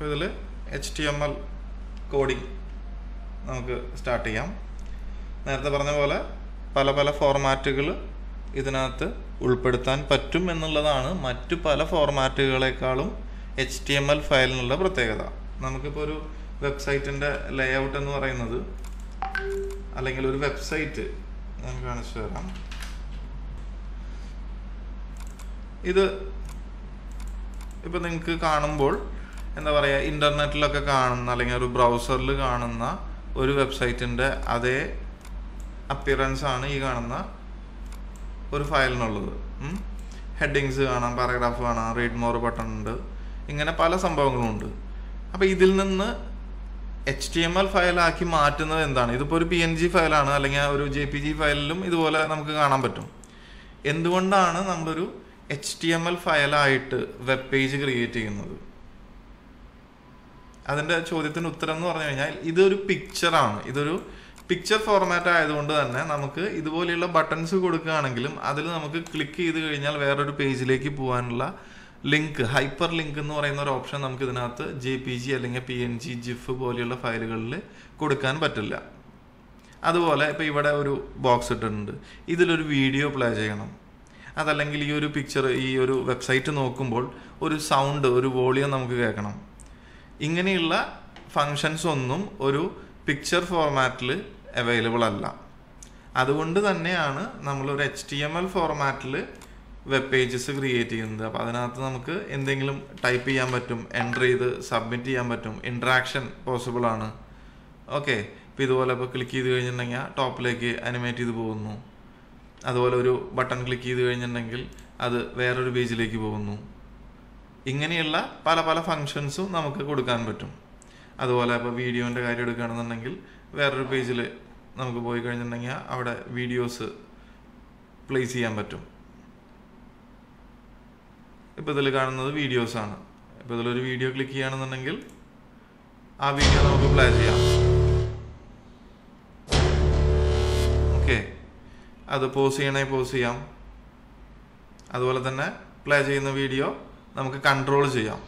അപ്പോൾ ഇതിൽ H T M L coding നമുക്ക് സ്റ്റാർട്ട് ചെയ്യാം. നേരത്തെ പറഞ്ഞ പോലെ പല പല ഫോർമാറ്റുകൾ ഇതിനകത്ത് ഉൾപ്പെടുത്താൻ പറ്റും എന്നുള്ളതാണ് മറ്റു പല ഫോർമാറ്റുകളെക്കാളും എച്ച് ടി എം എൽ ഫയലിനുള്ള പ്രത്യേകത. നമുക്കിപ്പോൾ ഒരു വെബ്സൈറ്റിന്റെ ലേഔട്ട് എന്ന് പറയുന്നത് അല്ലെങ്കിൽ ഒരു വെബ്സൈറ്റ് ഞാൻ കാണിച്ചു തരാം. ഇത് ഇപ്പം നിങ്ങൾക്ക് കാണുമ്പോൾ എന്താ പറയുക ഇന്റർനെറ്റിലൊക്കെ കാണുന്ന അല്ലെങ്കിൽ ഒരു ബ്രൗസറിൽ കാണുന്ന ഒരു വെബ്സൈറ്റിന്റെ അതേ അപ്പിയറൻസ് ആണ് ഈ കാണുന്ന ഒരു ഫയലിനുള്ളത്. ഹെഡിങ്സ് കാണാം പാരഗ്രാഫ് കാണാം റീഡ് മോർ ബട്ടൺ ഉണ്ട്. ഇങ്ങനെ പല സംഭവങ്ങളും ഉണ്ട്. അപ്പോൾ ഇതിൽ നിന്ന് എച്ച് ടി എം എൽ ഫയലാക്കി മാറ്റുന്നത് എന്താണ്? ഇതിപ്പോൾ ഒരു പി എൻ ജി ഫയലാണ് അല്ലെങ്കിൽ ഒരു ജെ പി ജി ഫയലിലും ഇതുപോലെ നമുക്ക് കാണാൻ പറ്റും. എന്തുകൊണ്ടാണ് നമ്മളൊരു എച്ച് ടി എം എൽ ഫയലായിട്ട് വെബ് പേജ് ക്രിയേറ്റ് ചെയ്യുന്നത്? അതിന്റെ ചോദ്യത്തിന് ഉത്തരം എന്ന് പറഞ്ഞു കഴിഞ്ഞാൽ ഇതൊരു പിക്ചറാണ് ഇതൊരു പിക്ചർ ഫോർമാറ്റ് ആയതുകൊണ്ട് തന്നെ നമുക്ക് ഇതുപോലെയുള്ള ബട്ടൺസ് കൊടുക്കുകയാണെങ്കിലും അതിൽ നമുക്ക് ക്ലിക്ക് ചെയ്ത് കഴിഞ്ഞാൽ വേറൊരു പേജിലേക്ക് പോകാനുള്ള ലിങ്ക് ഹൈപ്പർ ലിങ്ക് എന്ന് പറയുന്ന ഒരു ഓപ്ഷൻ നമുക്ക് ഇതിനകത്ത് ജെ പി ജി അല്ലെങ്കിൽ പി എൻ ജി ജിഫ് പോലെയുള്ള ഫയലുകളിൽ കൊടുക്കാൻ പറ്റില്ല. അതുപോലെ ഇപ്പോൾ ഇവിടെ ഒരു ബോക്സ് ഇട്ടിട്ടുണ്ട്. ഇതിലൊരു വീഡിയോ പ്ലേ ചെയ്യണം. അതല്ലെങ്കിൽ ഈ ഒരു പിക്ചർ ഈ ഒരു വെബ്സൈറ്റ് നോക്കുമ്പോൾ ഒരു സൗണ്ട് ഒരു വോളിയം നമുക്ക് കേൾക്കണം. ഇങ്ങനെയുള്ള ഫങ്ഷൻസ് ഒന്നും ഒരു പിക്ചർ ഫോർമാറ്റിൽ അവൈലബിൾ അല്ല. അതുകൊണ്ട് തന്നെയാണ് നമ്മൾ ഒരു എച്ച് ടി എം എൽ ഫോർമാറ്റിൽ വെബ് പേജസ് ക്രിയേറ്റ് ചെയ്യുന്നത്. അപ്പോൾ അതിനകത്ത് നമുക്ക് എന്തെങ്കിലും ടൈപ്പ് ചെയ്യാൻ പറ്റും എന്റർ ചെയ്ത് സബ്മിറ്റ് ചെയ്യാൻ പറ്റും ഇൻട്രാക്ഷൻ പോസിബിൾ ആണ്. ഓക്കെ ഇപ്പോൾ ഇതുപോലെ ഇപ്പോൾ ക്ലിക്ക് ചെയ്ത് കഴിഞ്ഞിട്ടുണ്ടെങ്കിൽ ടോപ്പിലേക്ക് അനിമേറ്റ് ചെയ്ത് പോകുന്നു. അതുപോലെ ഒരു ബട്ടൺ ക്ലിക്ക് ചെയ്ത് കഴിഞ്ഞിട്ടുണ്ടെങ്കിൽ അത് വേറൊരു പേജിലേക്ക് പോകുന്നു. ഇങ്ങനെയുള്ള പല പല ഫങ്ഷൻസും നമുക്ക് കൊടുക്കാൻ പറ്റും. അതുപോലെ ഇപ്പോൾ വീഡിയോന്റെ കാര്യം എടുക്കുകയാണെന്നുണ്ടെങ്കിൽ വേറൊരു പേജിൽ നമുക്ക് പോയി കഴിഞ്ഞിട്ടുണ്ടെങ്കിൽ അവിടെ വീഡിയോസ് പ്ലേസ് ചെയ്യാൻ പറ്റും. ഇപ്പോൾ ഇതിൽ കാണുന്നത് വീഡിയോസാണ് ഇപ്പോൾ ഇതിലൊരു വീഡിയോ ക്ലിക്ക് ചെയ്യുകയാണെന്നുണ്ടെങ്കിൽ ആ വീഡിയോ നമുക്ക് പ്ലേ ചെയ്യാം. ഓക്കെ അത് പോസ് ചെയ്യണേ പോസ് ചെയ്യാം. അതുപോലെ തന്നെ പ്ലേ ചെയ്യുന്ന വീഡിയോ നമുക്ക് കൺട്രോൾ ചെയ്യാം.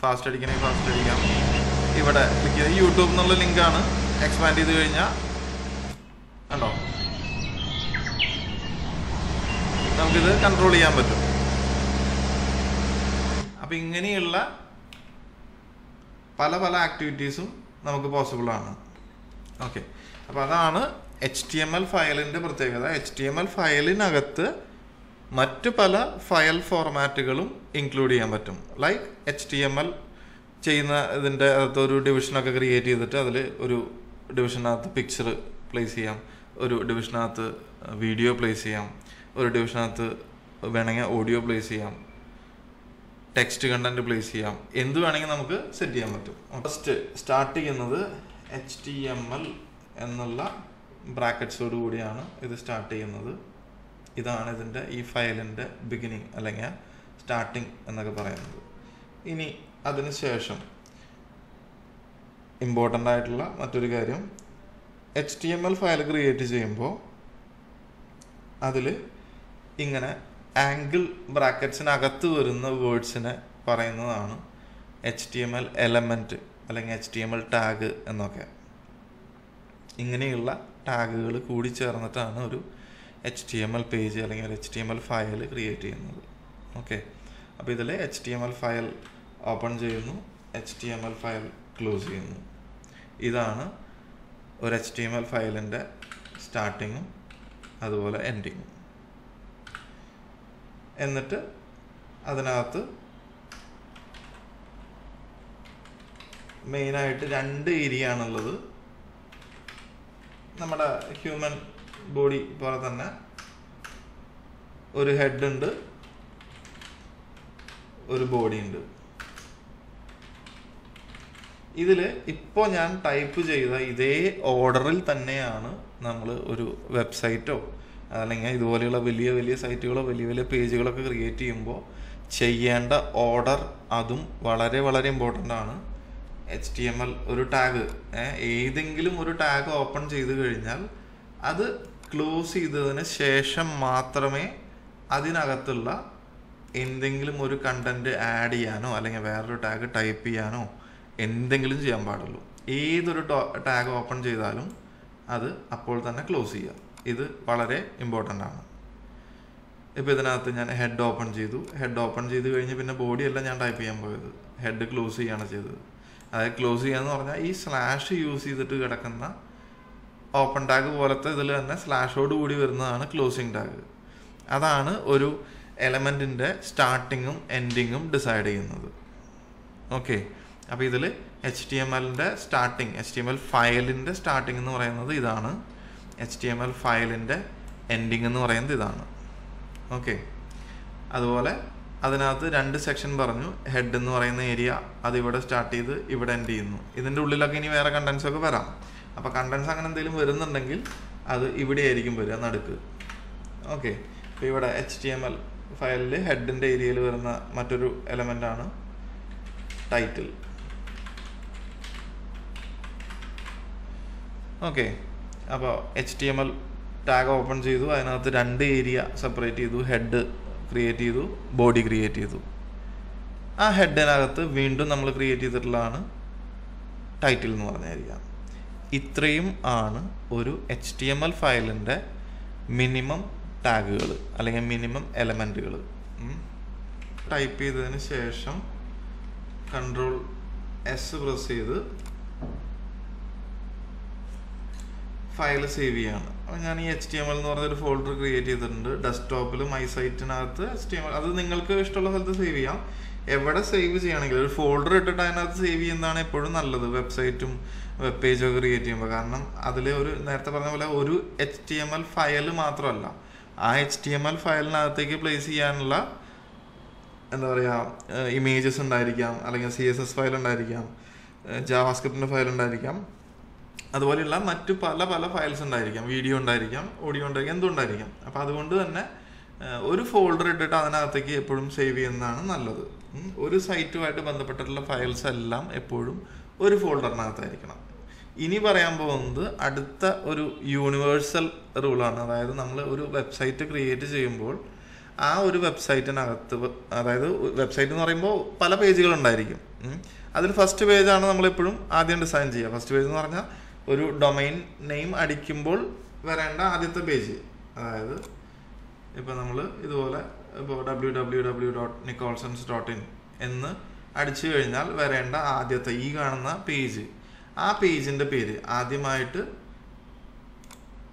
ഫാസ്റ്റ് അടിക്കണമെങ്കിൽ ഫാസ്റ്റ് അടിക്കാം. ഇവിടെ ക്ലിക്ക് ചെയ്ത് യൂട്യൂബ് എന്നുള്ള ലിങ്കാണ് എക്സ്പാൻഡ് ചെയ്ത് കഴിഞ്ഞാൽ കണ്ടോ? നമുക്കിത് കൺട്രോൾ ചെയ്യാൻ പറ്റും. അപ്പം ഇങ്ങനെയുള്ള പല പല ആക്ടിവിറ്റീസും നമുക്ക് പോസിബിൾ ആണ്. ഓക്കെ അപ്പോൾ അതാണ് എച്ച് ടി എം എൽ ഫയലിന്റെ പ്രത്യേകത. എച്ച് ടി എം എൽ ഫയലിനകത്ത് മറ്റ് പല ഫയൽ ഫോർമാറ്റുകളും ഇൻക്ലൂഡ് ചെയ്യാൻ പറ്റും. Like H T M L ചെയ്യുന്ന ഇതിന്റെ അകത്ത് ഒരു ഡിവിഷനൊക്കെ ക്രിയേറ്റ് ചെയ്തിട്ട് അതിൽ ഒരു ഡിവിഷനകത്ത് പിക്ചർ പ്ലേസ് ചെയ്യാം. ഒരു ഡിവിഷനകത്ത് വീഡിയോ പ്ലേസ് ചെയ്യാം. ഒരു ഡിവിഷനകത്ത് വേണമെങ്കിൽ ഓഡിയോ പ്ലേസ് ചെയ്യാം. ടെക്സ്റ്റ് കണ്ടന്റ് പ്ലേസ് ചെയ്യാം. എന്ത് വേണമെങ്കിൽ നമുക്ക് സെറ്റ് ചെയ്യാൻ പറ്റും. ഫസ്റ്റ് സ്റ്റാർട്ട് ചെയ്യുന്നത് എച്ച് ടി എം എൽ എന്നുള്ള ബ്രാക്കറ്റ്സോട് കൂടിയാണ് ഇത് സ്റ്റാർട്ട് ചെയ്യുന്നത്. ഇതാണ് ഇതിന്റെ ഈ ഫയലിന്റെ ബിഗിനിങ് അല്ലെങ്കിൽ സ്റ്റാർട്ടിങ് എന്നൊക്കെ പറയുന്നത്. ഇനി അതിനുശേഷം ഇമ്പോർട്ടന്റ് ആയിട്ടുള്ള മറ്റൊരു കാര്യം H T M L file create ചെയ്യുമ്പോൾ അതിൽ ഇങ്ങനെ ആംഗിൾ ബ്രാക്കറ്റ്സിനകത്ത് വരുന്ന വേർഡ്സിനെ പറയുന്നതാണ് H T M L element അല്ലെങ്കിൽ H T M L tag എന്നൊക്കെ. ഇങ്ങനെയുള്ള ടാഗുകൾ കൂടി ചേർന്നിട്ടാണ് ഒരു H T M L page അല്ലെങ്കിൽ ഒരു H T M L file create ചെയ്യുന്നത്. ഓക്കെ അപ്പോൾ ഇതിൽ H T M L file open ചെയ്യുന്നു. H T M L file close ചെയ്യുന്നു. ഇതാണ് ഒരു എച്ച് ടി എം എൽ ഫയലിന്റെ സ്റ്റാർട്ടിങ്ങും അതുപോലെ എൻഡിങ്ങും എന്നിട്ട് അതിനകത്ത് മെയിനായിട്ട് രണ്ട് ഏരിയ ആണുള്ളത്. നമ്മുടെ ഹ്യൂമൻ ബോഡി പോലെ തന്നെ. ഒരു ഹെഡ് ഉണ്ട്. ഒരു ബോഡി ഉണ്ട്. ഇതിൽ ഇപ്പോൾ ഞാൻ ടൈപ്പ് ചെയ്ത ഇതേ ഓർഡറിൽ തന്നെയാണ് നമ്മൾ ഒരു വെബ്സൈറ്റോ അല്ലെങ്കിൽ ഇതുപോലെയുള്ള വലിയ വലിയ സൈറ്റുകളോ വലിയ വലിയ പേജുകളൊക്കെ ക്രിയേറ്റ് ചെയ്യുമ്പോൾ ചെയ്യേണ്ട ഓർഡർ അതും വളരെ വളരെ ഇമ്പോർട്ടന്റ് ആണ്. എച്ച് ടി എം എൽ ഒരു ടാഗ് ഏതെങ്കിലും ഒരു ടാഗ് ഓപ്പൺ ചെയ്ത് കഴിഞ്ഞാൽ അത് ക്ലോസ് ചെയ്തതിന് ശേഷം മാത്രമേ അതിനകത്തുള്ള എന്തെങ്കിലും ഒരു കണ്ടന്റ് ആഡ് ചെയ്യാനോ അല്ലെങ്കിൽ വേറൊരു ടാഗ് ടൈപ്പ് ചെയ്യാനോ എന്തെങ്കിലും ചെയ്യാൻ പാടുള്ളൂ. ഏതൊരു ടാഗ് ഓപ്പൺ ചെയ്താലും അത് അപ്പോൾ തന്നെ ക്ലോസ് ചെയ്യുക ഇത് വളരെ ഇമ്പോർട്ടന്റ് ആണ്. ഇപ്പോൾ ഇതിനകത്ത് ഞാൻ ഹെഡ് ഓപ്പൺ ചെയ്തു. ഹെഡ് ഓപ്പൺ ചെയ്ത് കഴിഞ്ഞ് പിന്നെ ബോഡി അല്ല ഞാൻ ടൈപ്പ് ചെയ്യാൻ പോയത്. ഹെഡ് ക്ലോസ് ചെയ്യാണ് ചെയ്തത്. അതായത് ക്ലോസ് ചെയ്യാന്ന് പറഞ്ഞാൽ ഈ സ്ലാഷ് യൂസ് ചെയ്തിട്ട് കിടക്കുന്ന ഓപ്പൺ ടാഗ് പോലത്തെ ഇതിൽ തന്നെ സ്ലാഷോട് കൂടി വരുന്നതാണ് ക്ലോസിങ് ടാഗ്. അതാണ് ഒരു എലമെന്റിന്റെ സ്റ്റാർട്ടിങ്ങും എൻഡിങ്ങും ഡിസൈഡ് ചെയ്യുന്നത്. ഓക്കെ. അപ്പോൾ ഇതിൽ എച്ച് ടി എം എല്ലിന്റെ starting H T M L ഫയലിന്റെ സ്റ്റാർട്ടിംഗ് എന്ന് പറയുന്നത് ഇതാണ്. എച്ച് ടി എം എൽ ഫയലിന്റെ എൻഡിങ് എന്ന് പറയുന്നത് ഇതാണ്. ഓക്കെ. അതുപോലെ അതിനകത്ത് രണ്ട് സെക്ഷൻ പറഞ്ഞു. ഹെഡ് എന്ന് പറയുന്ന ഏരിയ അത് ഇവിടെ സ്റ്റാർട്ട് ചെയ്ത് ഇവിടെ എൻഡ് ചെയ്യുന്നു. ഇതിന്റെ ഉള്ളിലൊക്കെ ഇനി വേറെ കണ്ടൻസൊക്കെ വരാം. അപ്പോൾ കണ്ടൻസ് അങ്ങനെ എന്തെങ്കിലും വരുന്നുണ്ടെങ്കിൽ അത് ഇവിടെ ആയിരിക്കും വരിക നടുക്ക്. ഓക്കെ ഇപ്പോൾ ഇവിടെ എച്ച് ടി എം എൽ ഫയലിൽ ഹെഡിന്റെ ഏരിയയിൽ വരുന്ന മറ്റൊരു എലമെന്റാണ് ടൈറ്റിൽ ഓക്കെ അപ്പോൾ H T M L tag open ചെയ്തു അതിനകത്ത് രണ്ട് ഏരിയ സെപ്പറേറ്റ് ചെയ്തു ഹെഡ് ക്രിയേറ്റ് ചെയ്തു ബോഡി ക്രിയേറ്റ് ചെയ്തു. ആ ഹെഡിനകത്ത് വീണ്ടും നമ്മൾ ക്രിയേറ്റ് ചെയ്തിട്ടുള്ളതാണ് ടൈറ്റിൽ എന്ന് പറഞ്ഞ ഏരിയ ഇത്രയും ആണ് ഒരു എച്ച് ടി എം എൽ ഫയലിന്റെ മിനിമം ടാഗുകൾ അല്ലെങ്കിൽ മിനിമം എലമെന്റുകൾ. ടൈപ്പ് ചെയ്തതിന് ശേഷം കൺട്രോൾ എസ് പ്രസ് ചെയ്ത് ഫയൽ സേവ് ചെയ്യാണ്. അപ്പോൾ ഞാൻ ഈ എച്ച് ടി എം എൽ എന്ന് പറഞ്ഞൊരു ഫോൾഡർ ക്രിയേറ്റ് ചെയ്തിട്ടുണ്ട്. ഡെസ്ക്ടോപ്പിൽ മൈ സൈറ്റിനകത്ത് എച്ച് ടി എം എൽ അത് നിങ്ങൾക്ക് ഇഷ്ടമുള്ള സ്ഥലത്ത് സേവ് ചെയ്യാം. എവിടെ സേവ് ചെയ്യണമെങ്കിൽ ഒരു ഫോൾഡർ ഇട്ടിട്ട് അതിനകത്ത് സേവ് ചെയ്യുന്നതാണ് എപ്പോഴും നല്ലത്. വെബ്സൈറ്റും വെബ് പേജ് ഒക്കെ ക്രിയേറ്റ് ചെയ്യുമ്പോൾ കാരണം അതിൽ ഒരു നേരത്തെ പറഞ്ഞ പോലെ ഒരു H T M L file മാത്രമല്ല. ആ എച്ച് ടി എം എൽ ഫയലിനകത്തേക്ക് പ്ലേസ് ചെയ്യാനുള്ള എന്താ പറയുക ഇമേജസ് ഉണ്ടായിരിക്കാം. അല്ലെങ്കിൽ സി എസ് എസ് ഫയൽ ഉണ്ടായിരിക്കാം. ജാവാസ്ക്രിപ്റ്റിന്റെ ഫയൽ ഉണ്ടായിരിക്കാം. അതുപോലെയുള്ള മറ്റു പല പല ഫയൽസ് ഉണ്ടായിരിക്കാം. വീഡിയോ ഉണ്ടായിരിക്കാം ഓഡിയോ ഉണ്ടായിരിക്കാം എന്തുണ്ടായിരിക്കാം അപ്പോൾ അതുകൊണ്ട് തന്നെ ഒരു ഫോൾഡർ ഇട്ടിട്ട് അതിനകത്തേക്ക് എപ്പോഴും സേവ് ചെയ്യുന്നതാണ് നല്ലത്. ഒരു സൈറ്റുമായിട്ട് ബന്ധപ്പെട്ടിട്ടുള്ള ഫയൽസ് എല്ലാം എപ്പോഴും ഒരു ഫോൾഡറിനകത്തായിരിക്കണം. ഇനി പറയാൻ പോകുന്നത് അടുത്ത ഒരു യൂണിവേഴ്സൽ റൂളാണ്. അതായത് നമ്മൾ ഒരു വെബ്സൈറ്റ് ക്രിയേറ്റ് ചെയ്യുമ്പോൾ ആ ഒരു വെബ്സൈറ്റിനകത്ത് അതായത് വെബ്സൈറ്റ് എന്ന് പറയുമ്പോൾ പല പേജുകൾ ഉണ്ടായിരിക്കും. അതിൽ ഫസ്റ്റ് പേജാണ് നമ്മളെപ്പോഴും ആദ്യം ഡിസൈൻ ചെയ്യുക. ഫസ്റ്റ് പേജ് എന്ന് പറഞ്ഞാൽ ഒരു ഡൊമൈൻ നെയിം അടിക്കുമ്പോൾ വരേണ്ട ആദ്യത്തെ പേജ്. അതായത് ഇപ്പോൾ നമ്മൾ ഇതുപോലെ ഇപ്പോൾ W W W dot Nicholsons dot in എന്ന് അടിച്ചു കഴിഞ്ഞാൽ വരേണ്ട ആദ്യത്തെ ഈ കാണുന്ന പേജ്. ആ പേജിന്റെ പേര് ആദ്യമായിട്ട്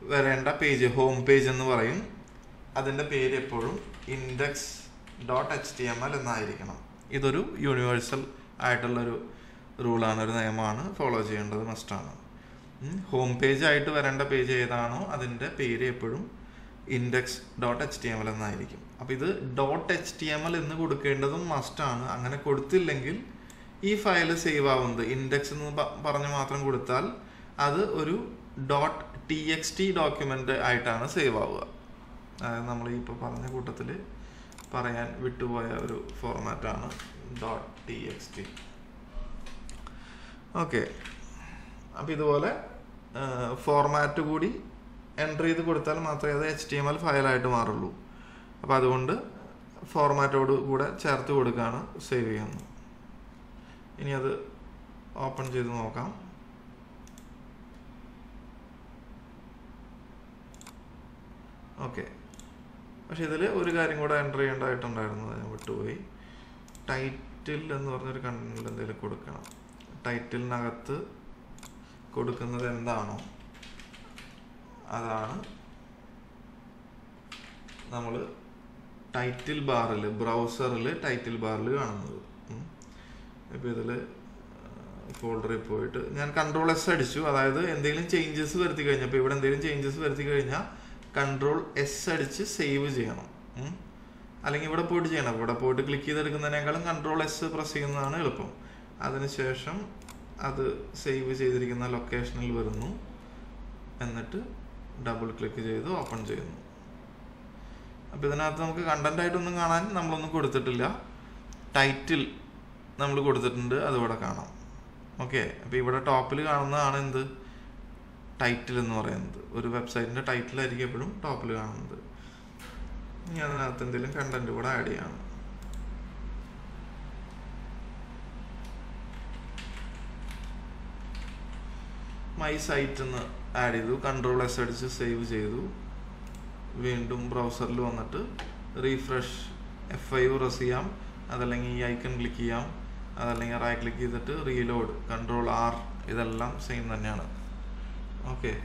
വരേണ്ട പേജ് ഹോം പേജ് എന്ന് പറയും. അതിന്റെ പേര് എപ്പോഴും index dot H T M L എന്നായിരിക്കണം. ഇതൊരു യൂണിവേഴ്സൽ ആയിട്ടുള്ളൊരു റൂളാണ് ഒരു നിയമമാണ്. ഫോളോ ചെയ്യേണ്ടത് മസ്റ്റാണ് ഹോം പേജ് ആയിട്ട് വരേണ്ട പേജ് ഏതാണോ അതിന്റെ പേര് എപ്പോഴും index dot H T M L എന്നായിരിക്കും. അപ്പോൾ ഇത്. Dot H T M L എന്ന് കൊടുക്കേണ്ടതും മസ്റ്റാണ് അങ്ങനെ കൊടുത്തില്ലെങ്കിൽ ഈ ഫയൽ സേവ് ആവുന്നത് ഇൻഡെക്സ് എന്ന് പറഞ്ഞ് മാത്രം കൊടുത്താൽ അത് ഒരു. Dot T X T document ആയിട്ടാണ് സേവ് ആവുക. അതായത് നമ്മൾ ഇപ്പോൾ പറഞ്ഞ കൂട്ടത്തിൽ പറയാൻ വിട്ടുപോയ ഒരു ഫോർമാറ്റാണ് dot T X T okay അപ്പോൾ ഇതുപോലെ ഫോർമാറ്റ് കൂടി എന്റർ ചെയ്ത് കൊടുത്താൽ മാത്രമേ അത് എച്ച് ടി എം എൽ ഫയലായിട്ട് മാറുള്ളൂ. അപ്പോൾ അതുകൊണ്ട് ഫോർമാറ്റോട് കൂടെ ചേർത്ത് കൊടുക്കുകയാണ് സേവ് ചെയ്യുന്നത്. ഇനി അത് ഓപ്പൺ ചെയ്ത് നോക്കാം. ഓക്കെ പക്ഷെ ഇതിൽ ഒരു കാര്യം കൂടെ എന്റർ ചെയ്യേണ്ടതായിട്ടുണ്ടായിരുന്നു. ഞാൻ വിട്ടുപോയി. ടൈറ്റിൽ എന്ന് പറഞ്ഞൊരു കണ്ടന്റ് എന്തെങ്കിലും കൊടുക്കണം. ടൈറ്റിലിനകത്ത് കൊടുക്കുന്നത് എന്താണോ? അതാണ് നമ്മൾ ടൈറ്റിൽ ബാറിൽ ബ്രൗസറിൽ ടൈറ്റിൽ ബാറിൽ കാണുന്നത്. ഇപ്പോൾ ഇതിൽ ഫോൾഡറിൽ പോയിട്ട് ഞാൻ കൺട്രോൾ എസ് അടിച്ചു. അതായത് എന്തെങ്കിലും ചേഞ്ചസ് വരുത്തി കഴിഞ്ഞാൽ ഇപ്പോൾ ഇവിടെ എന്തെങ്കിലും ചേഞ്ചസ് വരുത്തി കഴിഞ്ഞാൽ കൺട്രോൾ എസ് അടിച്ച് സേവ് ചെയ്യണം. അല്ലെങ്കിൽ ഇവിടെ പോയിട്ട് ചെയ്യണം. ഇവിടെ പോയിട്ട് ക്ലിക്ക് ചെയ്തെടുക്കുന്നതിനേക്കാളും കൺട്രോൾ എസ് പ്രസ് ചെയ്യുന്നതാണ് എളുപ്പം. അതിനുശേഷം അത് സേവ് ചെയ്തിരിക്കുന്ന ലൊക്കേഷനിൽ വരുന്നു. എന്നിട്ട് ഡബിൾ ക്ലിക്ക് ചെയ്ത് ഓപ്പൺ ചെയ്യുന്നു. അപ്പോൾ ഇതിനകത്ത് നമുക്ക് കണ്ടന്റ് ആയിട്ടൊന്നും കാണാൻ നമ്മളൊന്നും കൊടുത്തിട്ടില്ല. ടൈറ്റിൽ നമ്മൾ കൊടുത്തിട്ടുണ്ട് അതിവിടെ കാണാം. ഓക്കെ അപ്പോൾ ഇവിടെ ടോപ്പിൽ കാണുന്നതാണ് എന്ത്? ടൈറ്റിൽ എന്ന് പറയുന്നത്. ഒരു വെബ്സൈറ്റിന്റെ ടൈറ്റിലായിരിക്കും എപ്പോഴും ടോപ്പിൽ കാണുന്നത്. ഇനി അതിനകത്ത് എന്തെങ്കിലും കണ്ടന്റ് കൂടെ ആഡ് ചെയ്യാണ്. മൈ സൈറ്റ് എന്ന് ആഡ് ചെയ്തു കൺട്രോൾ എസ് അടിച്ച് സേവ് ചെയ്തു. വീണ്ടും ബ്രൗസറിൽ വന്നിട്ട് റീഫ്രഷ് എഫ് ഐ പ്രസ് ചെയ്യാം. അതല്ലെങ്കിൽ ഈ ഐക്കൺ ക്ലിക്ക് ചെയ്യാം. അതല്ലെങ്കിൽ റൈറ്റ് ക്ലിക്ക് ചെയ്തിട്ട് റീലോഡ് കൺട്രോൾ ആർ ഇതെല്ലാം സെയിം തന്നെയാണ്. ഓക്കെ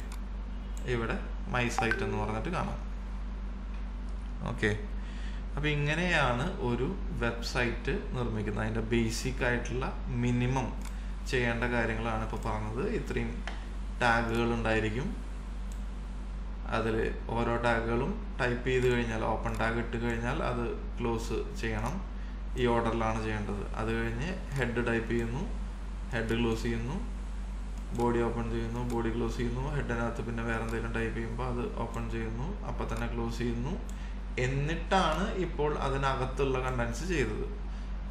ഇവിടെ മൈ സൈറ്റ് എന്ന് പറഞ്ഞിട്ട് കാണാം. ഓക്കെ അപ്പം ഇങ്ങനെയാണ് ഒരു വെബ്സൈറ്റ് നിർമ്മിക്കുന്നത്. അതിന്റെ ബേസിക് ആയിട്ടുള്ള മിനിമം ചെയ്യേണ്ട കാര്യങ്ങളാണ് ഇപ്പോൾ പറഞ്ഞത്. ഇത്രയും ടാഗുകൾ ഉണ്ടായിരിക്കും അതിൽ ഓരോ ടാഗുകളും ടൈപ്പ് ചെയ്ത് കഴിഞ്ഞാൽ ഓപ്പൺ ടാഗ് ഇട്ട് കഴിഞ്ഞാൽ അത് ക്ലോസ് ചെയ്യണം. ഈ ഓർഡറിലാണ് ചെയ്യേണ്ടത്. അത് കഴിഞ്ഞ് ഹെഡ് ടൈപ്പ് ചെയ്യുന്നു ഹെഡ് ക്ലോസ് ചെയ്യുന്നു ബോഡി ഓപ്പൺ ചെയ്യുന്നു ബോഡി ക്ലോസ് ചെയ്യുന്നു ഹെഡിനകത്ത് പിന്നെ വേറെ എന്തെങ്കിലും ടൈപ്പ് ചെയ്യുമ്പോൾ അത് ഓപ്പൺ ചെയ്യുന്നു അപ്പം തന്നെ ക്ലോസ് ചെയ്യുന്നു. എന്നിട്ടാണ് ഇപ്പോൾ അതിനകത്തുള്ള കണ്ടൻസ് ചെയ്തത്.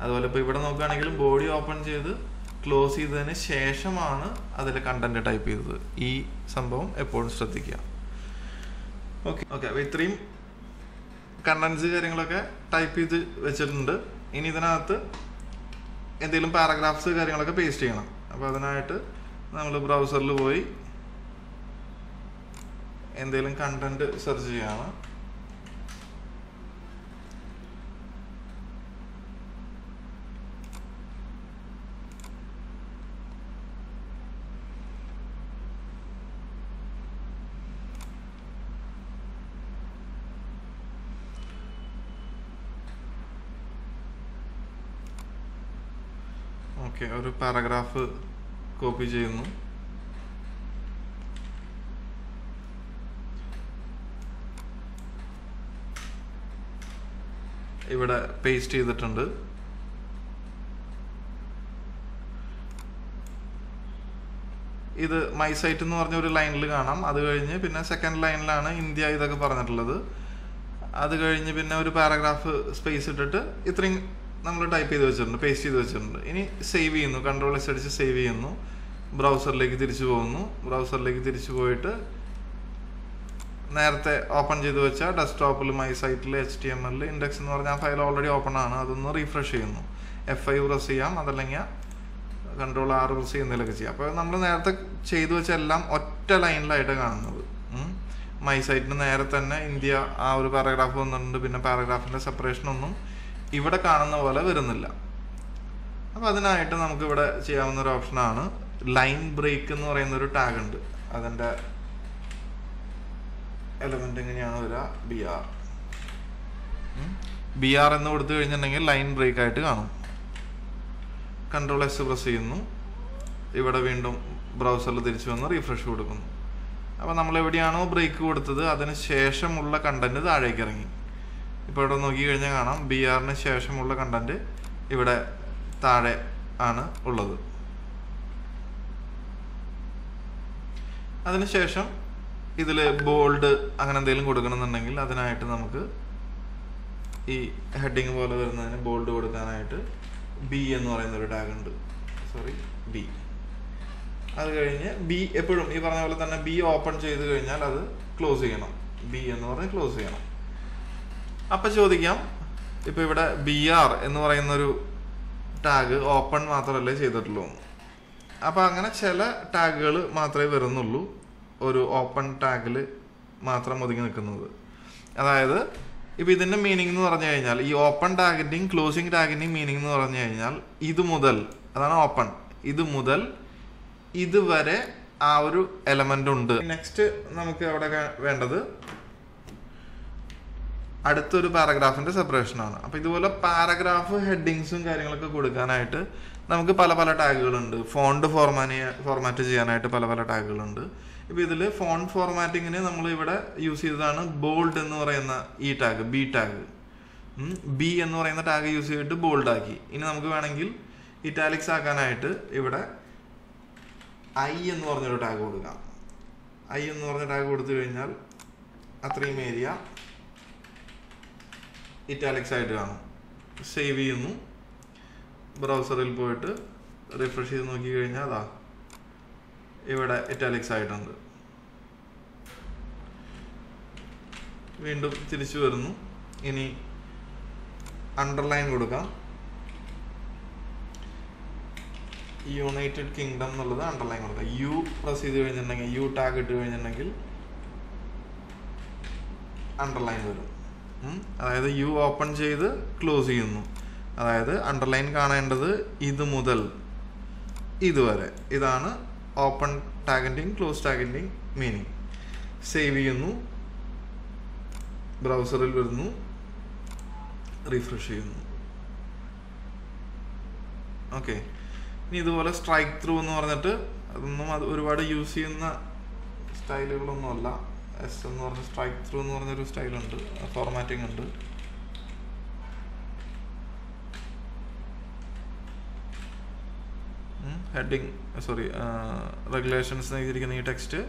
അതുപോലെ ഇപ്പോൾ ഇവിടെ നോക്കുകയാണെങ്കിലും ബോഡി ഓപ്പൺ ചെയ്ത് ക്ലോസ് ചെയ്തതിന് ശേഷമാണ് അതിൽ കണ്ടന്റ് ടൈപ്പ് ചെയ്തത്. ഈ സംഭവം എപ്പോഴും ശ്രദ്ധിക്കുക. ഓക്കെ ഓക്കെ അപ്പോൾ ഇത്രയും കണ്ടൻസ് കാര്യങ്ങളൊക്കെ ടൈപ്പ് ചെയ്ത് വെച്ചിട്ടുണ്ട്. ഇനി ഇതിനകത്ത് എന്തെങ്കിലും പാരഗ്രാഫ്സ് കാര്യങ്ങളൊക്കെ പേസ്റ്റ് ചെയ്യണം. അപ്പോൾ അതിനായിട്ട് നമ്മൾ ബ്രൗസറിൽ പോയി എന്തെങ്കിലും കണ്ടന്റ് സെർച്ച് ചെയ്യാണ്. ഓക്കെ ഒരു പാരഗ്രാഫ് കോപ്പി ചെയ്യുന്നു. ഇവിടെ പേസ്റ്റ് ചെയ്തിട്ടുണ്ട്. ഇത് മൈ സൈറ്റ് എന്ന് പറഞ്ഞ ഒരു ലൈനിൽ കാണാം. അത് കഴിഞ്ഞ് പിന്നെ സെക്കൻഡ് ലൈനിലാണ് ഇന്ത്യ ഇതൊക്കെ പറഞ്ഞിട്ടുള്ളത്. അത് കഴിഞ്ഞ് പിന്നെ ഒരു പാരഗ്രാഫ് സ്പേസ് ഇട്ടിട്ട് ഇത്രയും നമ്മൾ ടൈപ്പ് ചെയ്ത് വെച്ചിട്ടുണ്ട് പേസ്റ്റ് ചെയ്ത് വെച്ചിട്ടുണ്ട്. ഇനി സേവ് ചെയ്യുന്നു കൺട്രോൾ എസ് അടിച്ച് സേവ് ചെയ്യുന്നു. ബ്രൗസറിലേക്ക് തിരിച്ചു പോകുന്നു. ബ്രൗസറിലേക്ക് തിരിച്ചു പോയിട്ട് നേരത്തെ ഓപ്പൺ ചെയ്ത് വെച്ച ഡെസ്ക്ടോപ്പിൽ മൈ സൈറ്റിൽ H T M L index എന്ന് പറഞ്ഞാൽ ഫയൽ ഓൾറെഡി ഓപ്പൺ ആണ്. അതൊന്ന് റീഫ്രഷ് ചെയ്യുന്നു. എഫ് ഐ പ്രസ് ചെയ്യാം. അതല്ലെങ്കിൽ കൺട്രോൾ ആർ പ്രസ് ചെയ്യുന്നതിലൊക്കെ ചെയ്യാം. അപ്പോൾ നമ്മൾ നേരത്തെ ചെയ്തു വെച്ച എല്ലാം ഒറ്റ ലൈനിലായിട്ട് കാണുന്നത്. മൈ സൈറ്റിന് നേരെ തന്നെ ഇന്ത്യ ആ ഒരു പാരഗ്രാഫ് വന്നിട്ടുണ്ട്. പിന്നെ പാരഗ്രാഫിന്റെ സെപ്പറേഷൻ ഒന്നും ഇവിടെ കാണുന്ന പോലെ വരുന്നില്ല. അപ്പോൾ അതിനായിട്ട് നമുക്ക് ഇവിടെ ചെയ്യാവുന്ന ഒരു ഓപ്ഷനാണ് ലൈൻ ബ്രേക്ക് എന്ന് പറയുന്ന ഒരു ടാഗ് ഉണ്ട്. അതിന്റെ എലമെന്റ് എങ്ങനെയാണ് വരിക ബി ആർ ബി ആർ എന്ന് കൊടുത്തു കഴിഞ്ഞിട്ടുണ്ടെങ്കിൽ ലൈൻ ബ്രേക്ക് ആയിട്ട് കാണും. കൺട്രോൾ എസ് പ്രസ് ചെയ്യുന്നു. ഇവിടെ വീണ്ടും ബ്രൗസറിൽ തിരിച്ചു വന്ന് റീഫ്രഷ് കൊടുക്കുന്നു. അപ്പോൾ നമ്മൾ എവിടെയാണോ ബ്രേക്ക് കൊടുത്തത് അതിന് ശേഷമുള്ള കണ്ടന്റ് താഴേക്ക് ഇറങ്ങി. ഇപ്പോൾ ഇവിടെ നോക്കി കഴിഞ്ഞാൽ കാണാം. ബി ആറിന് ശേഷമുള്ള കണ്ടന്റ് ഇവിടെ താഴെ ആണ് ഉള്ളത്. അതിനുശേഷം ഇതിൽ ബോൾഡ് അങ്ങനെ എന്തെങ്കിലും കൊടുക്കണമെന്നുണ്ടെങ്കിൽ അതിനായിട്ട് നമുക്ക് ഈ ഹെഡിങ് പോലെ വരുന്നതിന് ബോൾഡ് കൊടുക്കാനായിട്ട് ബി എന്ന് പറയുന്ന ഒരു ടാഗ് ഉണ്ട്. സോറി ബി അത് കഴിഞ്ഞ് ബി എപ്പോഴും ഈ പറഞ്ഞ പോലെ തന്നെ ബി ഓപ്പൺ ചെയ്ത് കഴിഞ്ഞാൽ അത് ക്ലോസ് ചെയ്യണം. ബി എന്ന് പറഞ്ഞ് ക്ലോസ് ചെയ്യണം. അപ്പൊ ചോദിക്കാം. ഇപ്പൊ ഇവിടെ ബി ആർ എന്ന് പറയുന്ന ഒരു ടാഗ് ഓപ്പൺ മാത്രമല്ലേ ചെയ്തിട്ടുള്ളൂ. അപ്പൊ അങ്ങനെ ചില ടാഗുകൾ മാത്രമേ വരുന്നുള്ളൂ. ഒരു ഓപ്പൺ ടാഗിൽ മാത്രം ഒതുങ്ങി നിൽക്കുന്നത്. അതായത് ഇപ്പൊ ഇതിന്റെ മീനിങ് എന്ന് പറഞ്ഞു കഴിഞ്ഞാൽ ഈ ഓപ്പൺ ടാഗിന്റെയും ക്ലോസിംഗ് ടാഗിന്റെയും മീനിങ് എന്ന് പറഞ്ഞു കഴിഞ്ഞാൽ ഇത് മുതൽ അതാണ് ഓപ്പൺ ഇത് മുതൽ ഇതുവരെ ആ ഒരു എലമെന്റ് ഉണ്ട്. നെക്സ്റ്റ് നമുക്ക് അവിടെ വേണ്ടത് അടുത്തൊരു പാരഗ്രാഫിന്റെ സെപ്പറേഷൻ ആണ്. അപ്പൊ ഇതുപോലെ പാരഗ്രാഫ് ഹെഡിങ്സും കാര്യങ്ങളൊക്കെ കൊടുക്കാനായിട്ട് നമുക്ക് പല പല ടാഗുകളുണ്ട് ഫോണ്ട് ഫോർമാറ്റ് ഫോർമാറ്റ് ചെയ്യാനായിട്ട് പല പല ടാഗുകളുണ്ട് ഇപ്പൊ ഇതിൽ ഫോണ്ട് ഫോർമാറ്റിങ്ങിന് നമ്മൾ ഇവിടെ യൂസ് ചെയ്തതാണ് ബോൾഡ് എന്ന് പറയുന്ന ഈ ടാഗ് ബി ടാഗ് ബി എന്ന് പറയുന്ന ടാഗ് യൂസ് ചെയ്തിട്ട് ബോൾഡ് ആക്കി. ഇനി നമുക്ക് വേണമെങ്കിൽ ഇറ്റാലിക്സ് ആക്കാനായിട്ട് ഇവിടെ ഐ എന്ന് പറഞ്ഞൊരു ടാഗ് കൊടുക്കാം. ഐ എന്ന് പറഞ്ഞ ടാഗ് കൊടുത്തു കഴിഞ്ഞാൽ അത്രയും ഏരിയ ഇറ്റാലിക്സ് ആയിട്ട് കാണും. സേവ് ചെയ്യുന്നു. ബ്രൗസറിൽ പോയിട്ട് റിഫ്രഷ് ചെയ്ത് നോക്കി കഴിഞ്ഞാൽ അതാ ഇവിടെ ഇറ്റാലിക്സ് ആയിട്ടുണ്ട്. വീണ്ടും തിരിച്ചു വരുന്നു. ഇനി അണ്ടർലൈൻ കൊടുക്കാം. യുണൈറ്റഡ് കിങ്ഡം എന്നുള്ളത് അണ്ടർലൈൻ കൊടുക്കാം. യു പ്രസ് ചെയ്ത് കഴിഞ്ഞിട്ടുണ്ടെങ്കിൽ യു ടാഗ് ഇട്ട് കഴിഞ്ഞിട്ടുണ്ടെങ്കിൽ അണ്ടർലൈൻ വരും. അതായത് യു ഓപ്പൺ ചെയ്ത് ക്ലോസ് ചെയ്യുന്നു. അതായത് അണ്ടർലൈൻ കാണേണ്ടത് ഇത് മുതൽ ഇതുവരെ. ഇതാണ് ഓപ്പൺ ടാഗിന്റെയും ക്ലോസ് ടാഗിന്റെയും മീനിങ് സേവ് ചെയ്യുന്നു. ബ്രൗസറിൽ വരുന്നു. റീഫ്രഷ് ചെയ്യുന്നു. ഓക്കെ ഇനി ഇതുപോലെ സ്ട്രൈക്ക് ത്രൂ എന്ന് പറഞ്ഞിട്ട് അതൊന്നും അത് ഒരുപാട് യൂസ് ചെയ്യുന്ന സ്റ്റൈലുകളൊന്നും അല്ല എസ് എന്ന് പറഞ്ഞ സ്ട്രൈക്ക് ത്രൂ എന്ന് പറഞ്ഞൊരു സ്റ്റൈലുണ്ട് ഫോർമാറ്റിംഗ് ഉണ്ട്. ഹെഡിങ് സോറി റെഗുലേഷൻസ് എഴുതിയിരിക്കുന്ന ഈ ടെക്സ്റ്റ്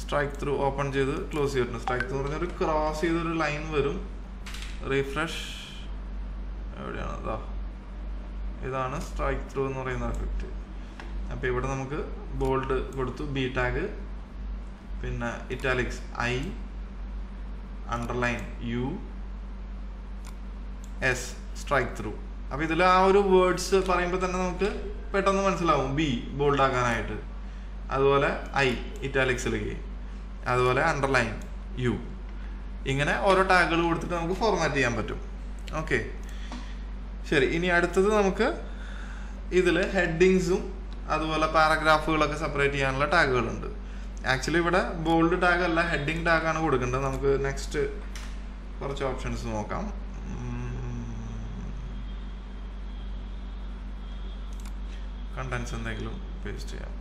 സ്ട്രൈക്ക് ത്രൂ ഓപ്പൺ ചെയ്ത് ക്ലോസ് ചെയ്തിട്ടുണ്ട്. സ്ട്രൈക്ക് ത്രൂ എന്ന് ഒരു ക്രോസ് ചെയ്തൊരു ലൈൻ വരും. റീഫ്രഷ് എവിടെയാണ്? അതാ ഇതാണ് സ്ട്രൈക്ക് ത്രൂ എന്ന് പറയുന്ന എഫക്റ്റ് അപ്പോൾ ഇവിടെ നമുക്ക് ബോൾഡ് കൊടുത്തു ബി ടാഗ് പിന്നെ italics I underline U S strike through അപ്പോൾ ഇതിൽ ആ ഒരു വേർഡ്സ് പറയുമ്പോൾ തന്നെ നമുക്ക് പെട്ടെന്ന് മനസ്സിലാവും. ബി ബോൾഡ് ആക്കാനായിട്ട്. അതുപോലെ ഐ ഇറ്റാലിക്സിലേക്ക് അതുപോലെ അണ്ടർലൈൻ യു ഇങ്ങനെ ഓരോ ടാഗുകൾ കൊടുത്തിട്ട് നമുക്ക് ഫോർമാറ്റ് ചെയ്യാൻ പറ്റും. ഓക്കെ ശരി ഇനി അടുത്തത് നമുക്ക് ഇതിൽ ഹെഡിങ്സും അതുപോലെ പാരഗ്രാഫുകളൊക്കെ സെപ്പറേറ്റ് ചെയ്യാനുള്ള ടാഗുകളുണ്ട് ആക്ച്വലി ഇവിടെ ബോൾഡ് ടാഗ് അല്ല ഹെഡിങ് ടാഗ് ആണ് കൊടുക്കേണ്ടത്. നമുക്ക് നെക്സ്റ്റ് കുറച്ച് ഓപ്ഷൻസ് നോക്കാം. കണ്ടൻസ് എന്തെങ്കിലും പേസ്റ്റ് ചെയ്യാം.